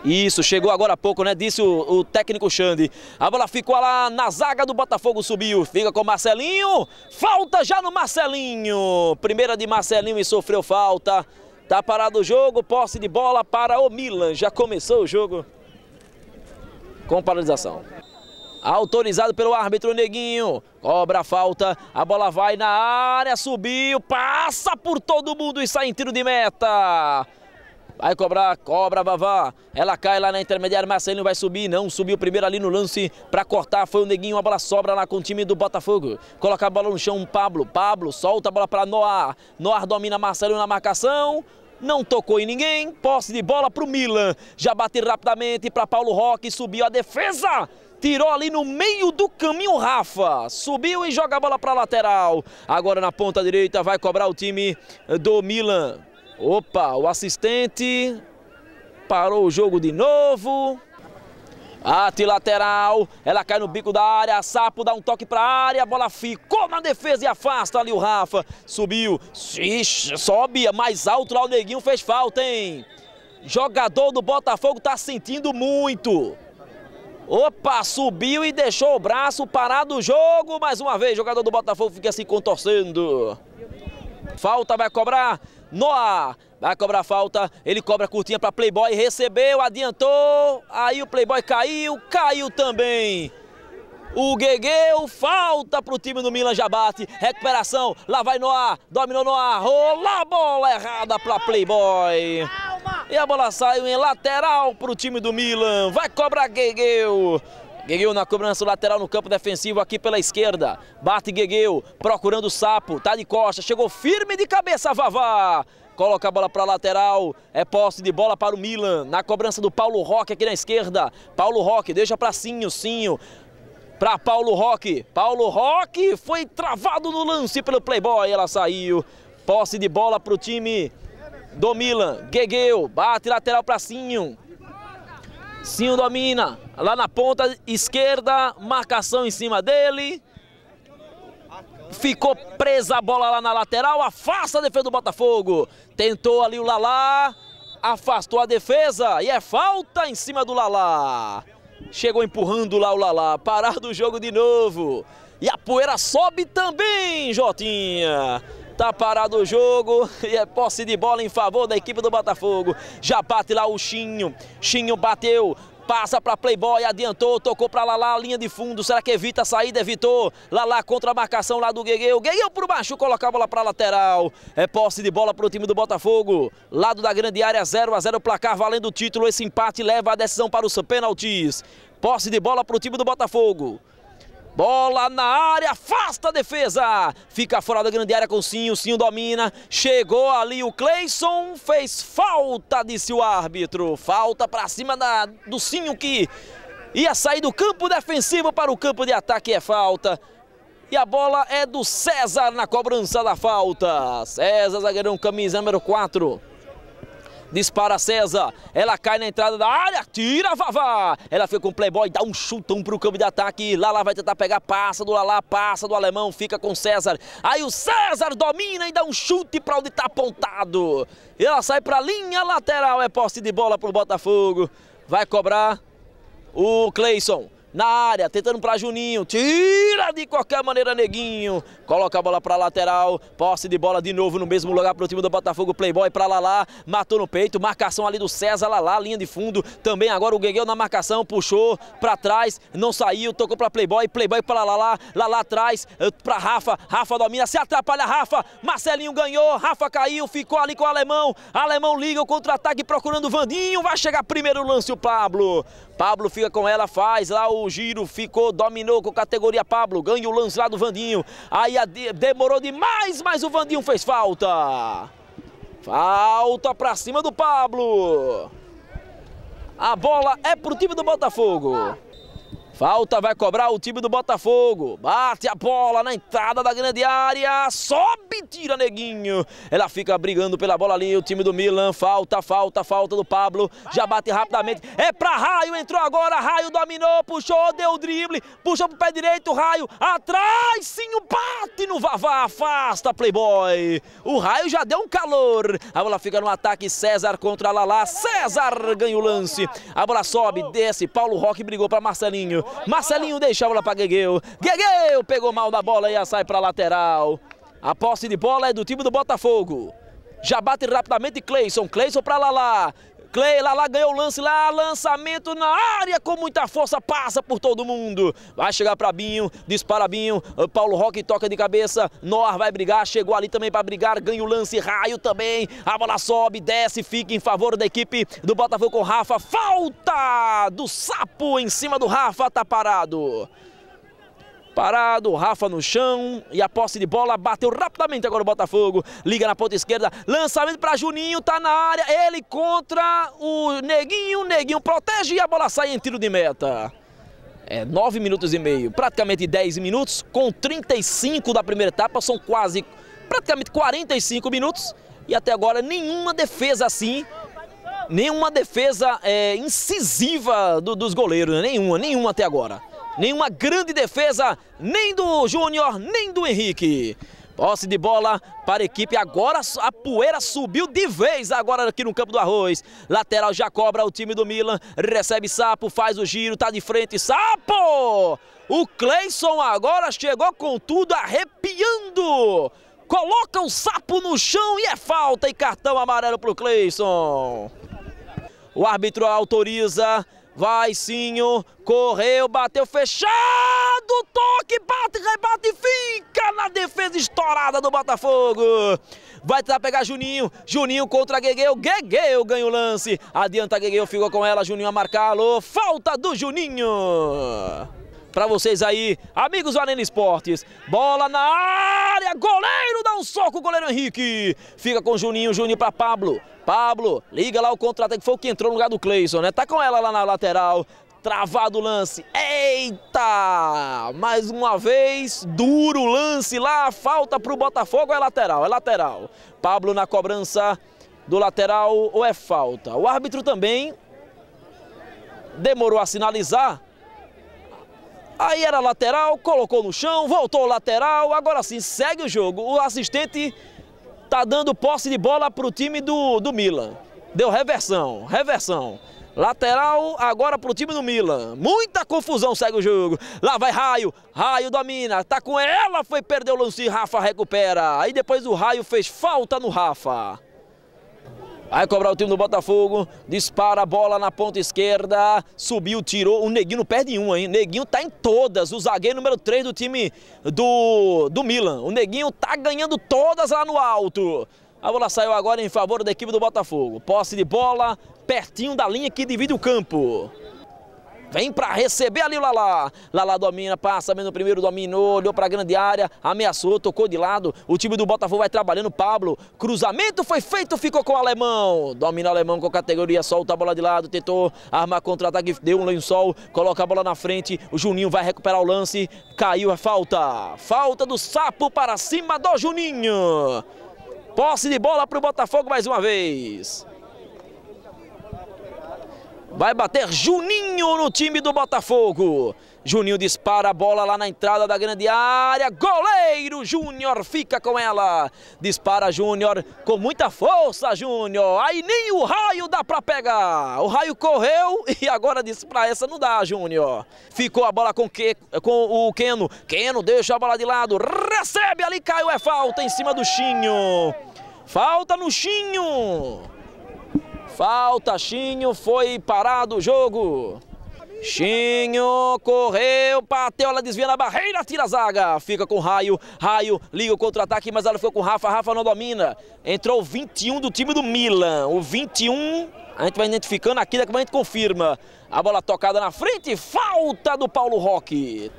Isso, chegou agora há pouco, né? Disse o, o, técnico Xande. A bola ficou lá na zaga do Botafogo, subiu. Fica com o Marcelinho. Falta já no Marcelinho. Primeira de Marcelinho e sofreu falta. Tá parado o jogo, posse de bola para o Milan. Já começou o jogo com paralisação. Autorizado pelo árbitro Neguinho. Cobra a falta. A bola vai na área. Subiu. Passa por todo mundo e sai em tiro de meta. Vai cobrar, cobra Vavá. Ela cai lá na intermediária, Marcelinho vai subir. Não, subiu primeiro ali no lance para cortar. Foi o Neguinho, a bola sobra lá com o time do Botafogo. Coloca a bola no chão, Pablo. Pablo solta a bola para Noah. Noah domina Marcelinho na marcação não tocou em ninguém, posse de bola para o Milan, já bate rapidamente para Paulo Roque, subiu a defesa, tirou ali no meio do caminho Rafa, subiu e joga a bola para a lateral, agora na ponta direita vai cobrar o time do Milan, opa, o assistente parou o jogo de novo, Ate lateral, ela cai no bico da área, Sapo dá um toque para a área, a bola ficou na defesa e afasta ali o Rafa. Subiu, Ixi, sobe mais alto lá o Neguinho, fez falta, hein? Jogador do Botafogo tá sentindo muito. Opa, subiu e deixou o braço parado o jogo. Mais uma vez, jogador do Botafogo fica se contorcendo. Falta vai cobrar Noah. Vai cobrar falta, ele cobra curtinha para Playboy, recebeu, adiantou, aí o Playboy caiu, caiu também. O Guegueu, falta para o time do Milan, já bate, recuperação, lá vai Noah, dominou Noah, rola a bola errada para Playboy. E a bola saiu em lateral para o time do Milan, vai cobrar Guegueu. Guegueu na cobrança lateral no campo defensivo aqui pela esquerda. Bate Guegueu, procurando o sapo, tá de costa, chegou firme de cabeça Vavá. Coloca a bola para lateral, é posse de bola para o Milan, na cobrança do Paulo Roque aqui na esquerda. Paulo Roque deixa para Sinho, Sinho para Paulo Roque. Paulo Roque foi travado no lance pelo Playboy, ela saiu. Posse de bola para o time do Milan. Guegueu, bate lateral para Sinho. Sinho domina, lá na ponta esquerda, marcação em cima dele. Ficou presa a bola lá na lateral, afasta a defesa do Botafogo. Tentou ali o Lalá, afastou a defesa e é falta em cima do Lalá. Chegou empurrando lá o Lalá, parado o jogo de novo. E a poeira sobe também, Jotinha. Tá parado o jogo e é posse de bola em favor da equipe do Botafogo. Já bate lá o Chinho. Chinho bateu, Passa para Playboy, adiantou, tocou para Lalá, linha de fundo. Será que evita a saída? Evitou. Lalá contra a marcação lá do Guegueu. Guegueu por baixo, coloca a bola para lateral. É posse de bola para o time do Botafogo. Lado da grande área, 0 a 0 placar, valendo o título. Esse empate leva a decisão para os pênaltis. Posse de bola para o time do Botafogo. Bola na área, afasta a defesa. Fica fora da grande área com o Sinho. Sinho domina. Chegou ali o Cleison. Fez falta, disse o árbitro. Falta para cima da, do Sinho que ia sair do campo defensivo para o campo de ataque. É falta. E a bola é do César na cobrança da falta. César, zagueirão, camisa número 4. Dispara César. Ela cai na entrada da área. Tira Vavá. Ela fica com o Playboy. Dá um chutão pro campo de ataque. Lala vai tentar pegar. Passa do Lala. Passa do alemão. Fica com César. Aí o César domina e dá um chute para onde tá apontado. E ela sai pra linha lateral. É poste de bola pro Botafogo. Vai cobrar o Cleison na área, tentando para Juninho, tira de qualquer maneira Neguinho, coloca a bola para lateral, posse de bola de novo no mesmo lugar para o time do Botafogo, Playboy. Para Lalá, matou no peito, marcação ali do César Lalá, linha de fundo, também agora o Guegueu na marcação, puxou para trás, não saiu, tocou para Playboy, Playboy para Lalá, Lalá atrás, eh, para Rafa, Rafa domina, se atrapalha Rafa, Marcelinho ganhou, Rafa caiu, ficou ali com o Alemão, Alemão liga o contra-ataque procurando o Vandinho, vai chegar primeiro lance o Pablo, Pablo fica com ela, faz lá o giro, ficou, dominou com categoria Pablo, ganha o lance lá do Vandinho. Aí demorou demais, mas o Vandinho fez falta. Falta pra cima do Pablo. A bola é pro time do Botafogo. Falta vai cobrar o time do Botafogo. Bate a bola na entrada da grande área. Sobe, tira Neguinho. Ela fica brigando pela bola ali. O time do Milan. Falta, falta, falta do Pablo. Já bate rapidamente. É pra Raio. Entrou agora. Raio dominou. Puxou, deu o drible. Puxou pro pé direito. Raio atrás. Sim, o bate no Vavá. Afasta, Playboy. O Raio já deu um calor. A bola fica no ataque. César contra Lala. César ganha o lance. A bola sobe, desce. Paulo Roque brigou pra Marcelinho. Marcelinho. deixa a bola para Guegueu. Guegueu pegou mal da bola e sai para lateral. A posse de bola é do time do Botafogo. Já bate rapidamente Cleison. Cleison para Lala. Clay, lá, lá ganhou o lance lá, lançamento na área com muita força, passa por todo mundo. Vai chegar para Binho, dispara Binho, Paulo Roque toca de cabeça, Noar vai brigar, chegou ali também para brigar, ganha o lance, Raio também, a bola sobe, desce, fica em favor da equipe do Botafogo com Rafa, falta do Sapo em cima do Rafa, tá parado. Parado, Rafa no chão e a posse de bola bateu rapidamente agora o Botafogo. Liga na ponta esquerda, lançamento para Juninho, tá na área, ele contra o Neguinho, Neguinho protege e a bola sai em tiro de meta. É 9 minutos e meio, praticamente 10 minutos, com 35 da primeira etapa, são quase, praticamente 45 minutos. E até agora nenhuma defesa assim, nenhuma defesa é, incisiva do, dos goleiros, né? nenhuma, nenhuma até agora. Nenhuma grande defesa, nem do Júnior, nem do Henrique. Posse de bola para a equipe, agora a poeira subiu de vez agora aqui no campo do Arroz. Lateral já cobra o time do Milan, recebe Sapo, faz o giro, tá de frente, Sapo! O Cleison agora chegou com tudo arrepiando. Coloca o Sapo no chão e é falta e cartão amarelo para o Cleison. O árbitro autoriza Vai Sinho, correu, bateu fechado, toque, bate, rebate fica na defesa estourada do Botafogo. Vai tentar pegar Juninho, Juninho contra Guegueu, Guegueu ganha o lance. Adianta Guegueu, ficou com ela, Juninho a marcá-lo, falta do Juninho para vocês aí, amigos do Arena Esportes. Bola na área, goleiro dá um soco, goleiro Henrique. Fica com Juninho, Juninho para Pablo. Pablo, liga lá o contra-ataque, foi o que entrou no lugar do Cleison, né? Tá com ela lá na lateral. Travado o lance. Eita! Mais uma vez, duro lance lá. Falta para o Botafogo, é lateral, é lateral. Pablo na cobrança do lateral ou é falta? O árbitro também demorou a sinalizar Aí era lateral, colocou no chão, voltou lateral, agora sim, segue o jogo. O assistente tá dando posse de bola para o time do, do Milan. Deu reversão, reversão. Lateral agora para o time do Milan. Muita confusão segue o jogo. Lá vai Raio. Raio domina. Tá com ela. Foi perder o lance. Rafa recupera. Aí depois o Raio fez falta no Rafa. Vai cobrar o time do Botafogo. Dispara a bola na ponta esquerda. Subiu, tirou. O Neguinho não perde um, hein? O Neguinho tá em todas. O zagueiro número 3 do time do, do Milan. O Neguinho tá ganhando todas lá no alto. A bola saiu agora em favor da equipe do Botafogo. Posse de bola pertinho da linha que divide o campo. Vem para receber ali o Lalá. Lalá domina, passa no primeiro, dominou, olhou para a grande área, ameaçou, tocou de lado. O time do Botafogo vai trabalhando. Pablo, cruzamento foi feito, ficou com o alemão. Domina o alemão com categoria, solta a bola de lado, tentou armar contra-ataque, deu um lençol, coloca a bola na frente. O Juninho vai recuperar o lance, caiu a falta. Falta do sapo para cima do Juninho. Posse de bola para o Botafogo mais uma vez. Vai bater Juninho no time do Botafogo. Juninho dispara a bola lá na entrada da grande área. Goleiro Júnior fica com ela. Dispara Júnior com muita força, Júnior. Aí nem o raio dá pra pegar. O raio correu e agora disse pra essa não dá, Júnior. Ficou a bola com, que, com o Keno. Keno deixa a bola de lado. Recebe ali, caiu. É falta em cima do Chinho. Falta no Chinho. Falta, Chinho. Foi parado o jogo. Chinho correu, bateu, ela desvia na barreira, tira a zaga. Fica com Raio, Raio liga o contra-ataque, mas ela ficou com Rafa, Rafa não domina. Entrou o 21 do time do Milan. O 21, a gente vai identificando aqui, daqui a gente confirma. A bola tocada na frente, falta do Paulo Roque.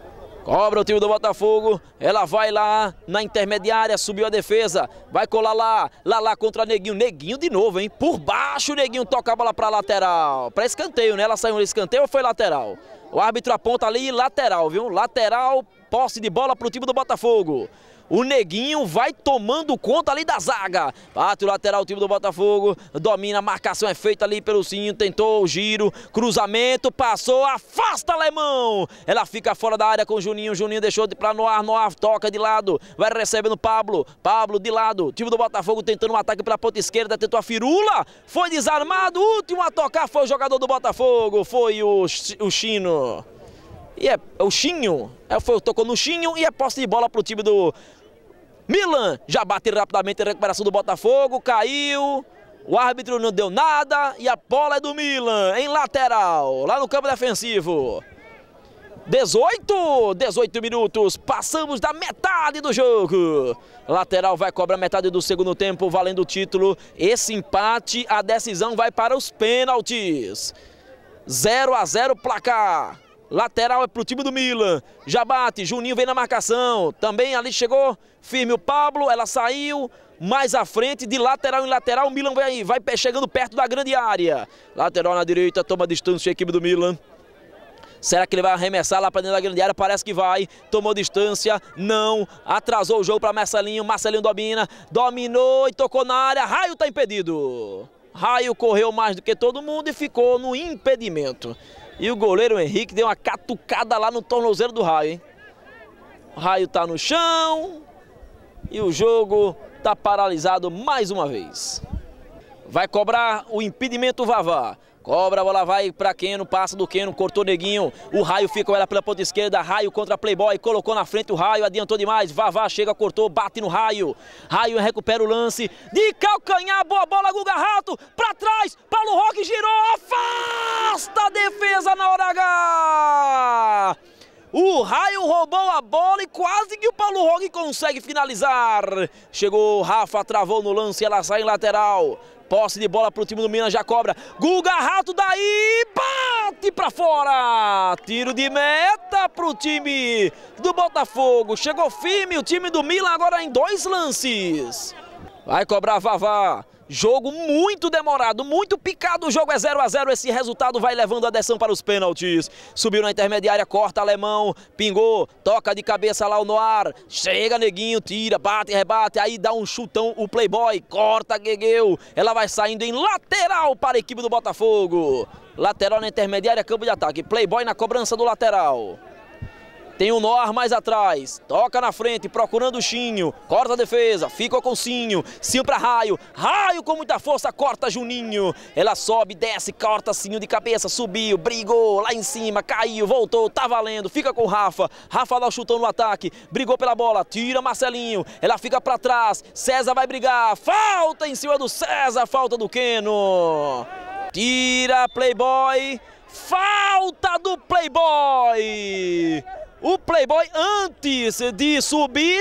Cobra o time do Botafogo, ela vai lá na intermediária, subiu a defesa, vai colar lá, lá lá contra Neguinho, Neguinho de novo, hein? Por baixo Neguinho toca a bola para lateral, para escanteio, né? Ela saiu no escanteio ou foi lateral? O árbitro aponta ali lateral, viu? Lateral, posse de bola para o time do Botafogo. O Neguinho vai tomando conta ali da zaga. Bate o lateral, o time do Botafogo. Domina, a marcação é feita ali pelo Cinho. Tentou o giro, cruzamento, passou, afasta Alemão. Ela fica fora da área com o Juninho. Juninho deixou de pra Noar, Noar toca de lado. Vai recebendo Pablo. Pablo de lado. O time do Botafogo tentando um ataque pela ponta esquerda. Tentou a firula. Foi desarmado. O último a tocar foi o jogador do Botafogo. Foi o, o Chino. E é, é o Chinho, é, foi, tocou no Chinho e é posse de bola para o time do Milan. Já bate rapidamente a recuperação do Botafogo, caiu. O árbitro não deu nada e a bola é do Milan, em lateral, lá no campo defensivo. 18, 18 minutos, passamos da metade do jogo. Lateral vai cobrar metade do segundo tempo, valendo o título. Esse empate, a decisão vai para os pênaltis. 0 a 0 placar. Lateral é para o time do Milan. Já bate, Juninho vem na marcação. Também ali chegou firme o Pablo, ela saiu. Mais à frente, de lateral em lateral, o Milan vai, vai chegando perto da grande área. Lateral na direita, toma distância a equipe do Milan. Será que ele vai arremessar lá para dentro da grande área? Parece que vai. Tomou distância. Não. Atrasou o jogo para Marcelinho. Marcelinho domina. Dominou e tocou na área. Raio está impedido. Raio correu mais do que todo mundo e ficou no impedimento. E o goleiro Henrique deu uma catucada lá no tornozeiro do Raio, hein? O Raio tá no chão e o jogo tá paralisado mais uma vez. Vai cobrar o impedimento Vavá. Cobra, a bola vai para Keno, passa do Keno, cortou Neguinho. O Raio fica ela pela ponta esquerda. Raio contra Playboy, colocou na frente o Raio, adiantou demais. Vavá chega, cortou, bate no Raio. Raio recupera o lance. De calcanhar, boa bola, Guga Rato. Para trás, Paulo Roque girou, afasta a defesa na hora H. O Raio roubou a bola e quase que o Paulo Roque consegue finalizar. Chegou, Rafa travou no lance, ela sai em lateral. Posse de bola para o time do Minas, já cobra. Guga Rato daí, bate para fora. Tiro de meta para o time do Botafogo. Chegou firme o time do Milan agora em dois lances. Vai cobrar Vavá. Jogo muito demorado, muito picado. O jogo é 0 a 0 Esse resultado vai levando a decisão para os pênaltis. Subiu na intermediária, corta alemão, pingou, toca de cabeça lá o Noir. Chega neguinho, tira, bate, rebate. Aí dá um chutão o Playboy, corta Guegueu. Ela vai saindo em lateral para a equipe do Botafogo. Lateral na intermediária, campo de ataque. Playboy na cobrança do lateral. Tem o Noar mais atrás. Toca na frente, procurando o Chinho. Corta a defesa, fica com o Cinho. Cinho para Raio. Raio com muita força, corta Juninho. Ela sobe, desce, corta Cinho de cabeça. Subiu, brigou lá em cima, caiu, voltou, tá valendo. Fica com o Rafa. Rafa dá o chutão no ataque. Brigou pela bola, tira Marcelinho. Ela fica para trás. César vai brigar. Falta em cima do César, falta do Keno. Tira Playboy. Falta do Playboy. O Playboy, antes de subir,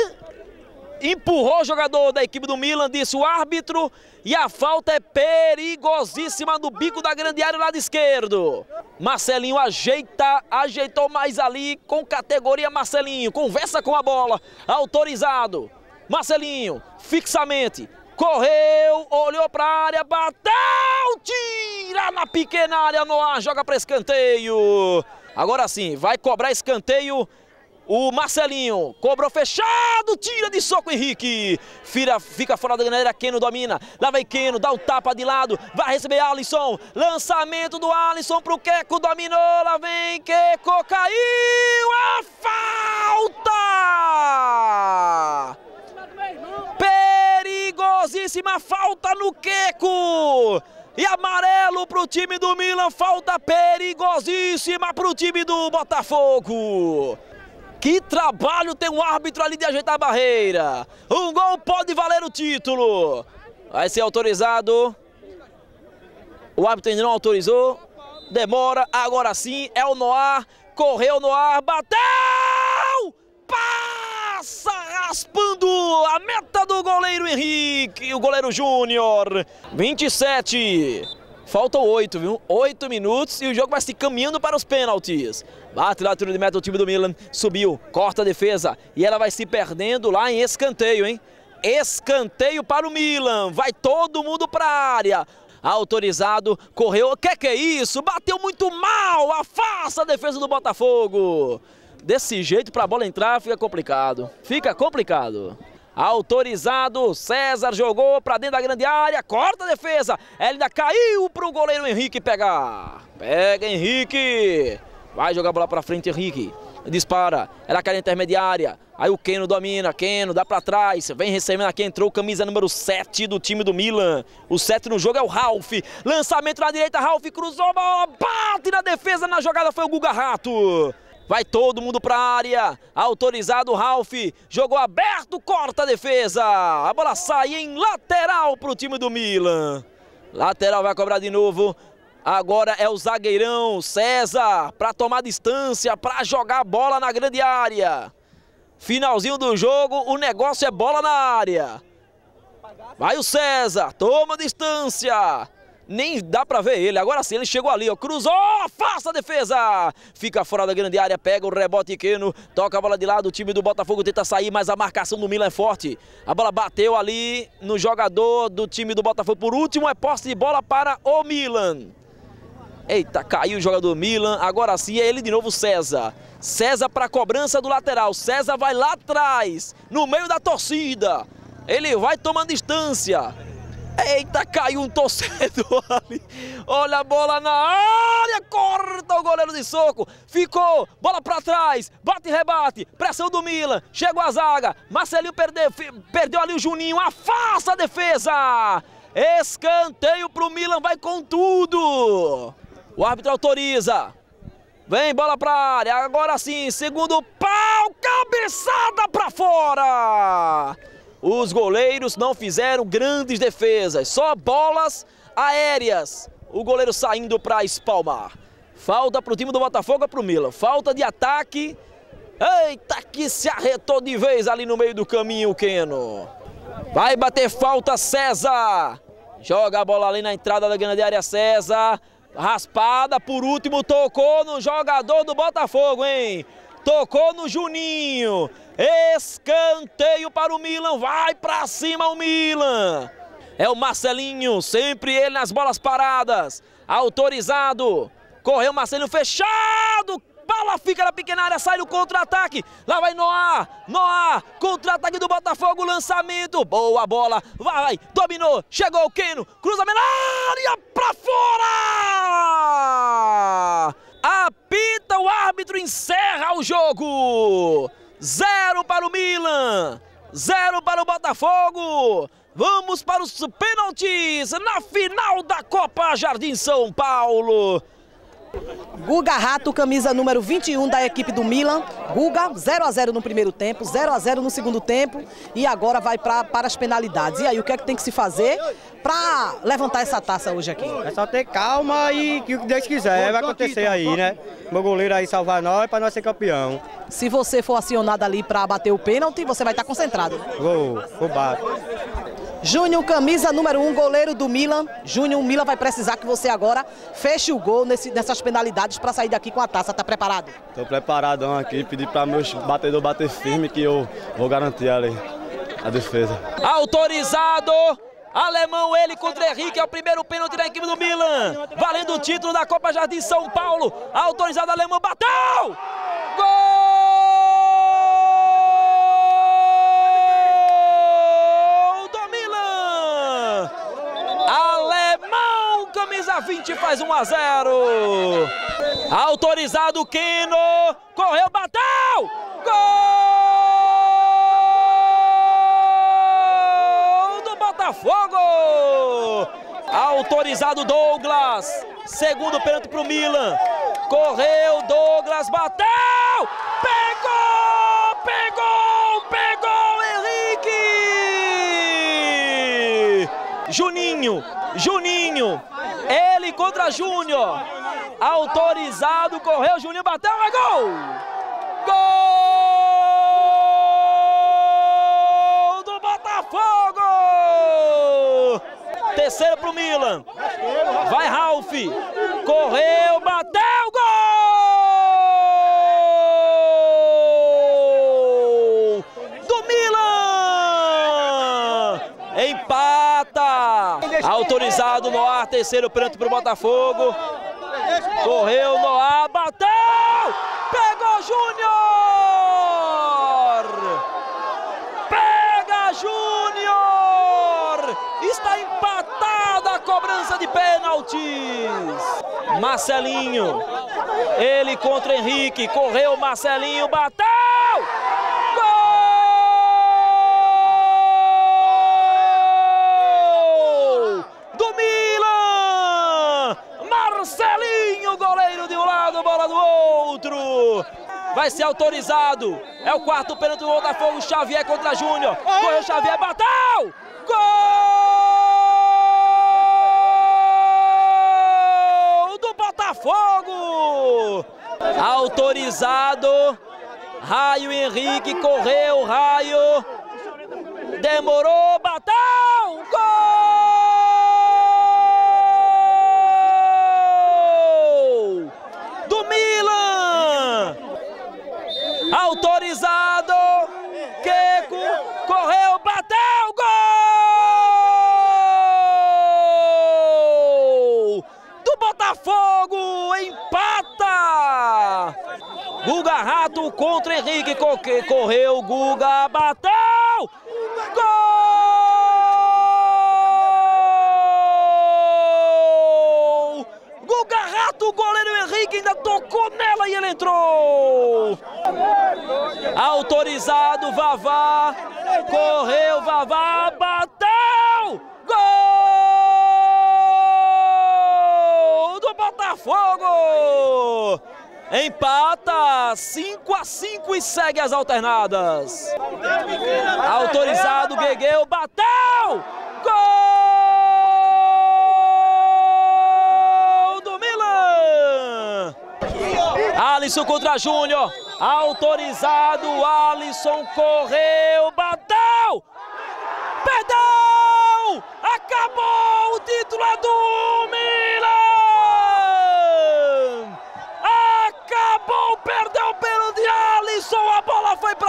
empurrou o jogador da equipe do Milan, disse o árbitro, e a falta é perigosíssima no bico da grande área lado esquerdo. Marcelinho ajeita, ajeitou mais ali com categoria Marcelinho, conversa com a bola, autorizado. Marcelinho, fixamente, correu, olhou para a área, bateu, tira na pequena área no ar, joga para escanteio. Agora sim, vai cobrar escanteio O Marcelinho cobrou fechado, tira de soco Henrique. Fira, fica fora da galera, Keno domina. Lá vai Keno, dá um tapa de lado. Vai receber Alisson. Lançamento do Alisson pro Queco, dominou. Lá vem Queco, caiu. A falta! Perigosíssima falta no Queco. E amarelo para o time do Milan, falta perigosíssima para o time do Botafogo. Que trabalho tem um árbitro ali de ajeitar a barreira. Um gol pode valer o título. Vai ser autorizado. O árbitro ainda não autorizou. Demora, agora sim, é o Noir. Correu no ar, bateu! Raspando a meta do goleiro Henrique, o goleiro Júnior. 27. Faltam oito, viu? Oito minutos e o jogo vai se caminhando para os pênaltis. Bate lá, tiro de meta, o time do Milan subiu, corta a defesa e ela vai se perdendo lá em escanteio, hein? Escanteio para o Milan, vai todo mundo para a área. Autorizado, correu, o que, que é isso? Bateu muito mal, afasta a defesa do Botafogo. Desse jeito, para a bola entrar, fica complicado. Fica complicado. Autorizado, César jogou para dentro da grande área, corta a defesa, ela ainda caiu para o goleiro Henrique pegar. Pega Henrique, vai jogar a bola para frente Henrique, dispara, ela cai na intermediária, aí o Keno domina, Keno dá para trás, vem recebendo aqui, entrou camisa número 7 do time do Milan, o 7 no jogo é o Ralf, lançamento na direita, Ralf cruzou, bola, bate na defesa, na jogada foi o Guga Rato. Vai todo mundo para a área. Autorizado o Ralf. Jogou aberto, corta a defesa. A bola sai em lateral para o time do Milan. Lateral vai cobrar de novo. Agora é o zagueirão César para tomar distância, para jogar a bola na grande área. Finalzinho do jogo, o negócio é bola na área. Vai o César, toma distância nem dá pra ver ele. Agora sim, ele chegou ali, ó, cruzou, faça a defesa! Fica fora da grande área, pega o rebote Keno, toca a bola de lado, o time do Botafogo tenta sair, mas a marcação do Milan é forte. A bola bateu ali no jogador do time do Botafogo. Por último, é posse de bola para o Milan. Eita, caiu o jogador do Milan, agora sim é ele de novo, César. César para cobrança do lateral, César vai lá atrás, no meio da torcida. Ele vai tomando distância. Eita, caiu um torcedor ali. Olha a bola na área, corta o goleiro de soco. Ficou, bola para trás, bate e rebate. Pressão do Milan, chegou a zaga. Marcelinho perdeu, perdeu ali o Juninho, afasta a defesa. Escanteio pro Milan, vai com tudo. O árbitro autoriza. Vem, bola pra área, agora sim, segundo pau, cabeçada pra fora. Os goleiros não fizeram grandes defesas, só bolas aéreas. O goleiro saindo para espalmar. Falta para o time do Botafogo, para o Milan. Falta de ataque. Eita, que se arretou de vez ali no meio do caminho o Keno. Vai bater falta César. Joga a bola ali na entrada da grande área César. Raspada, por último, tocou no jogador do Botafogo, hein? Tocou no Juninho. Escanteio para o Milan. Vai para cima o Milan. É o Marcelinho, sempre ele nas bolas paradas. Autorizado. Correu Marcelinho fechado. Bola fica na pequena área, sai no contra-ataque. Lá vai Noah. Noah, contra-ataque do Botafogo, lançamento. Boa bola. Vai, dominou. Chegou o Keno. Cruzamento na área para fora. Apita o árbitro, encerra o jogo. Zero para o Milan, zero para o Botafogo. Vamos para os pênaltis na final da Copa Jardim São Paulo. Guga Rato, camisa número 21 da equipe do Milan. Guga, 0 a 0 no primeiro tempo, 0 a 0 no segundo tempo e agora vai pra, para as penalidades. E aí, o que é que tem que se fazer para levantar essa taça hoje aqui? É só ter calma e que o que Deus quiser vai acontecer aí, né? Meu goleiro aí salvar nós para nós ser campeão. Se você for acionado ali para bater o pênalti, você vai estar concentrado. Vou, vou bater. Júnior, camisa número 1, um, goleiro do Milan. Júnior, o Milan vai precisar que você agora feche o gol nesse, nessas penalidades para sair daqui com a taça. Tá preparado? Tô preparadão aqui, pedir para meus batedores bater firme que eu vou garantir ali a defesa. Autorizado! Alemão, ele contra Henrique, é o primeiro pênalti da equipe do Milan. Valendo o título da Copa Jardim São Paulo. Autorizado, Alemão, bateu! Gol! Camisa 20 faz 1 a 0. Autorizado Keno, correu, bateu! Gol do Botafogo! Autorizado Douglas, segundo pênalti para o Milan. Correu, Douglas, bateu! Pegou! Pegou! Pegou, Henrique! Juninho, Juninho, ele contra Júnior. Autorizado, correu, Juninho bateu, é gol! Gol do Botafogo! Terceiro pro Milan. Vai Ralf. Correu, bateu, gol! Do Milan! Empata! Autorizado no ar, terceiro pênalti pro Botafogo. Correu no ar, bateu! Pegou Júnior! Pega Júnior! Está empatada a cobrança de pênaltis. Marcelinho, ele contra Henrique, correu Marcelinho, bateu! Gol! Do Milan! Marcelinho, goleiro de um lado, bola do outro. Vai ser autorizado. É o quarto pênalti do Botafogo. Xavier contra Júnior. Correu Xavier, bateu! Gol do Botafogo! Autorizado. Raio Henrique correu, Raio. Demorou, bateu! Gol! Do Milan! Autorizado. Queco correu, bateu, gol! Do Botafogo, empata! Rato contra Henrique, co- correu, Guga bateu! Gol! Guga Rato, o goleiro Henrique ainda tocou nela e ele entrou! Autorizado, Vavá. Correu, Vavá, bateu! Gol do Botafogo! Empata 5 a 5 e segue as alternadas. Autorizado, Guegueu, bateu! Gol do Milan! Alisson contra Júnior. Autorizado, Alisson correu, bateu! Perdeu! Acabou! O título é do Milan!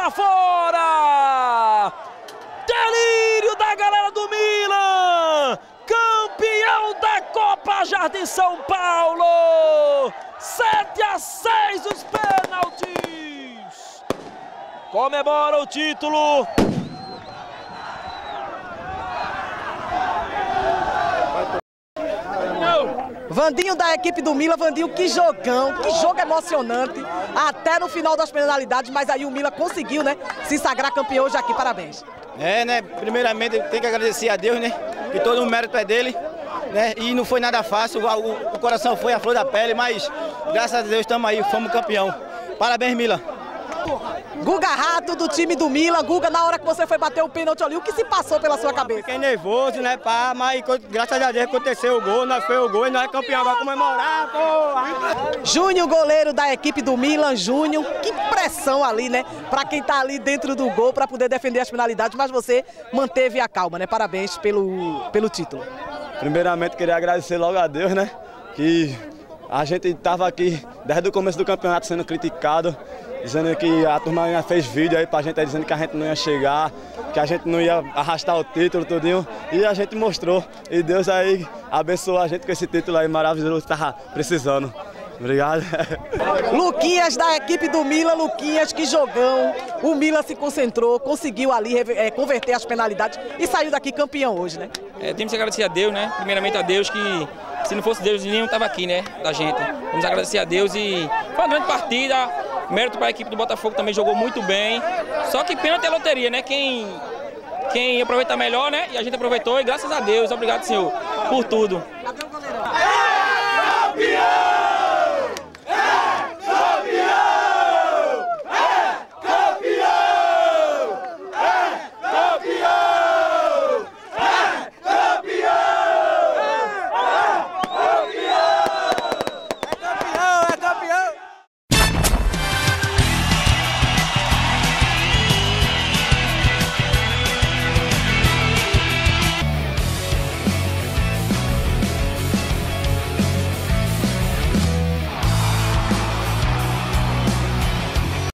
Pra fora! Delírio da galera do Milan! Campeão da Copa Jardim São Paulo! 7 a 6 os pênaltis! Comemora o título! Vandinho da equipe do Mila, Vandinho, que jogão, que jogo emocionante, até no final das penalidades, mas aí o Mila conseguiu, né, se sagrar campeão hoje aqui, parabéns. É, né? Primeiramente tem que agradecer a Deus, né? Que todo o mérito é dele, né? E não foi nada fácil, o, o- o coração foi a flor da pele, mas graças a Deus estamos aí, fomos campeão. Parabéns, Mila. Guga Rato do time do Mila, Guga, na hora que você foi bater o pênalti ali, o que se passou pela sua cabeça? Fiquei nervoso, né, pá, mas graças a Deus aconteceu o gol, nós foi o gol e nós é campeão, vai comemorar, pô! Júnior, goleiro da equipe do Milan, Júnior, que pressão ali, né? Pra quem tá ali dentro do gol pra poder defender as finalidades, mas você manteve a calma, né? Parabéns pelo, pelo título. Primeiramente, queria agradecer logo a Deus, né? Que a gente estava aqui desde o começo do campeonato sendo criticado, dizendo que a turma fez vídeo aí pra gente, aí dizendo que a gente não ia chegar, que a gente não ia arrastar o título, tudinho. E a gente mostrou. E Deus aí abençoou a gente com esse título aí maravilhoso que tava precisando. Obrigado. Luquinhas da equipe do Milan, Luquinhas, que jogão. O Milan se concentrou, conseguiu ali eh, converter as penalidades e saiu daqui campeão hoje, né? É, temos que agradecer a Deus, né? Primeiramente a Deus que Se não fosse Deus, nenhum estava aqui, né? Da gente. Vamos agradecer a Deus e foi uma grande partida. Mérito para a equipe do Botafogo também jogou muito bem. Só que pênalti é loteria, né? Quem, quem aproveita melhor, né? E a gente aproveitou e graças a Deus, obrigado, Senhor, por tudo.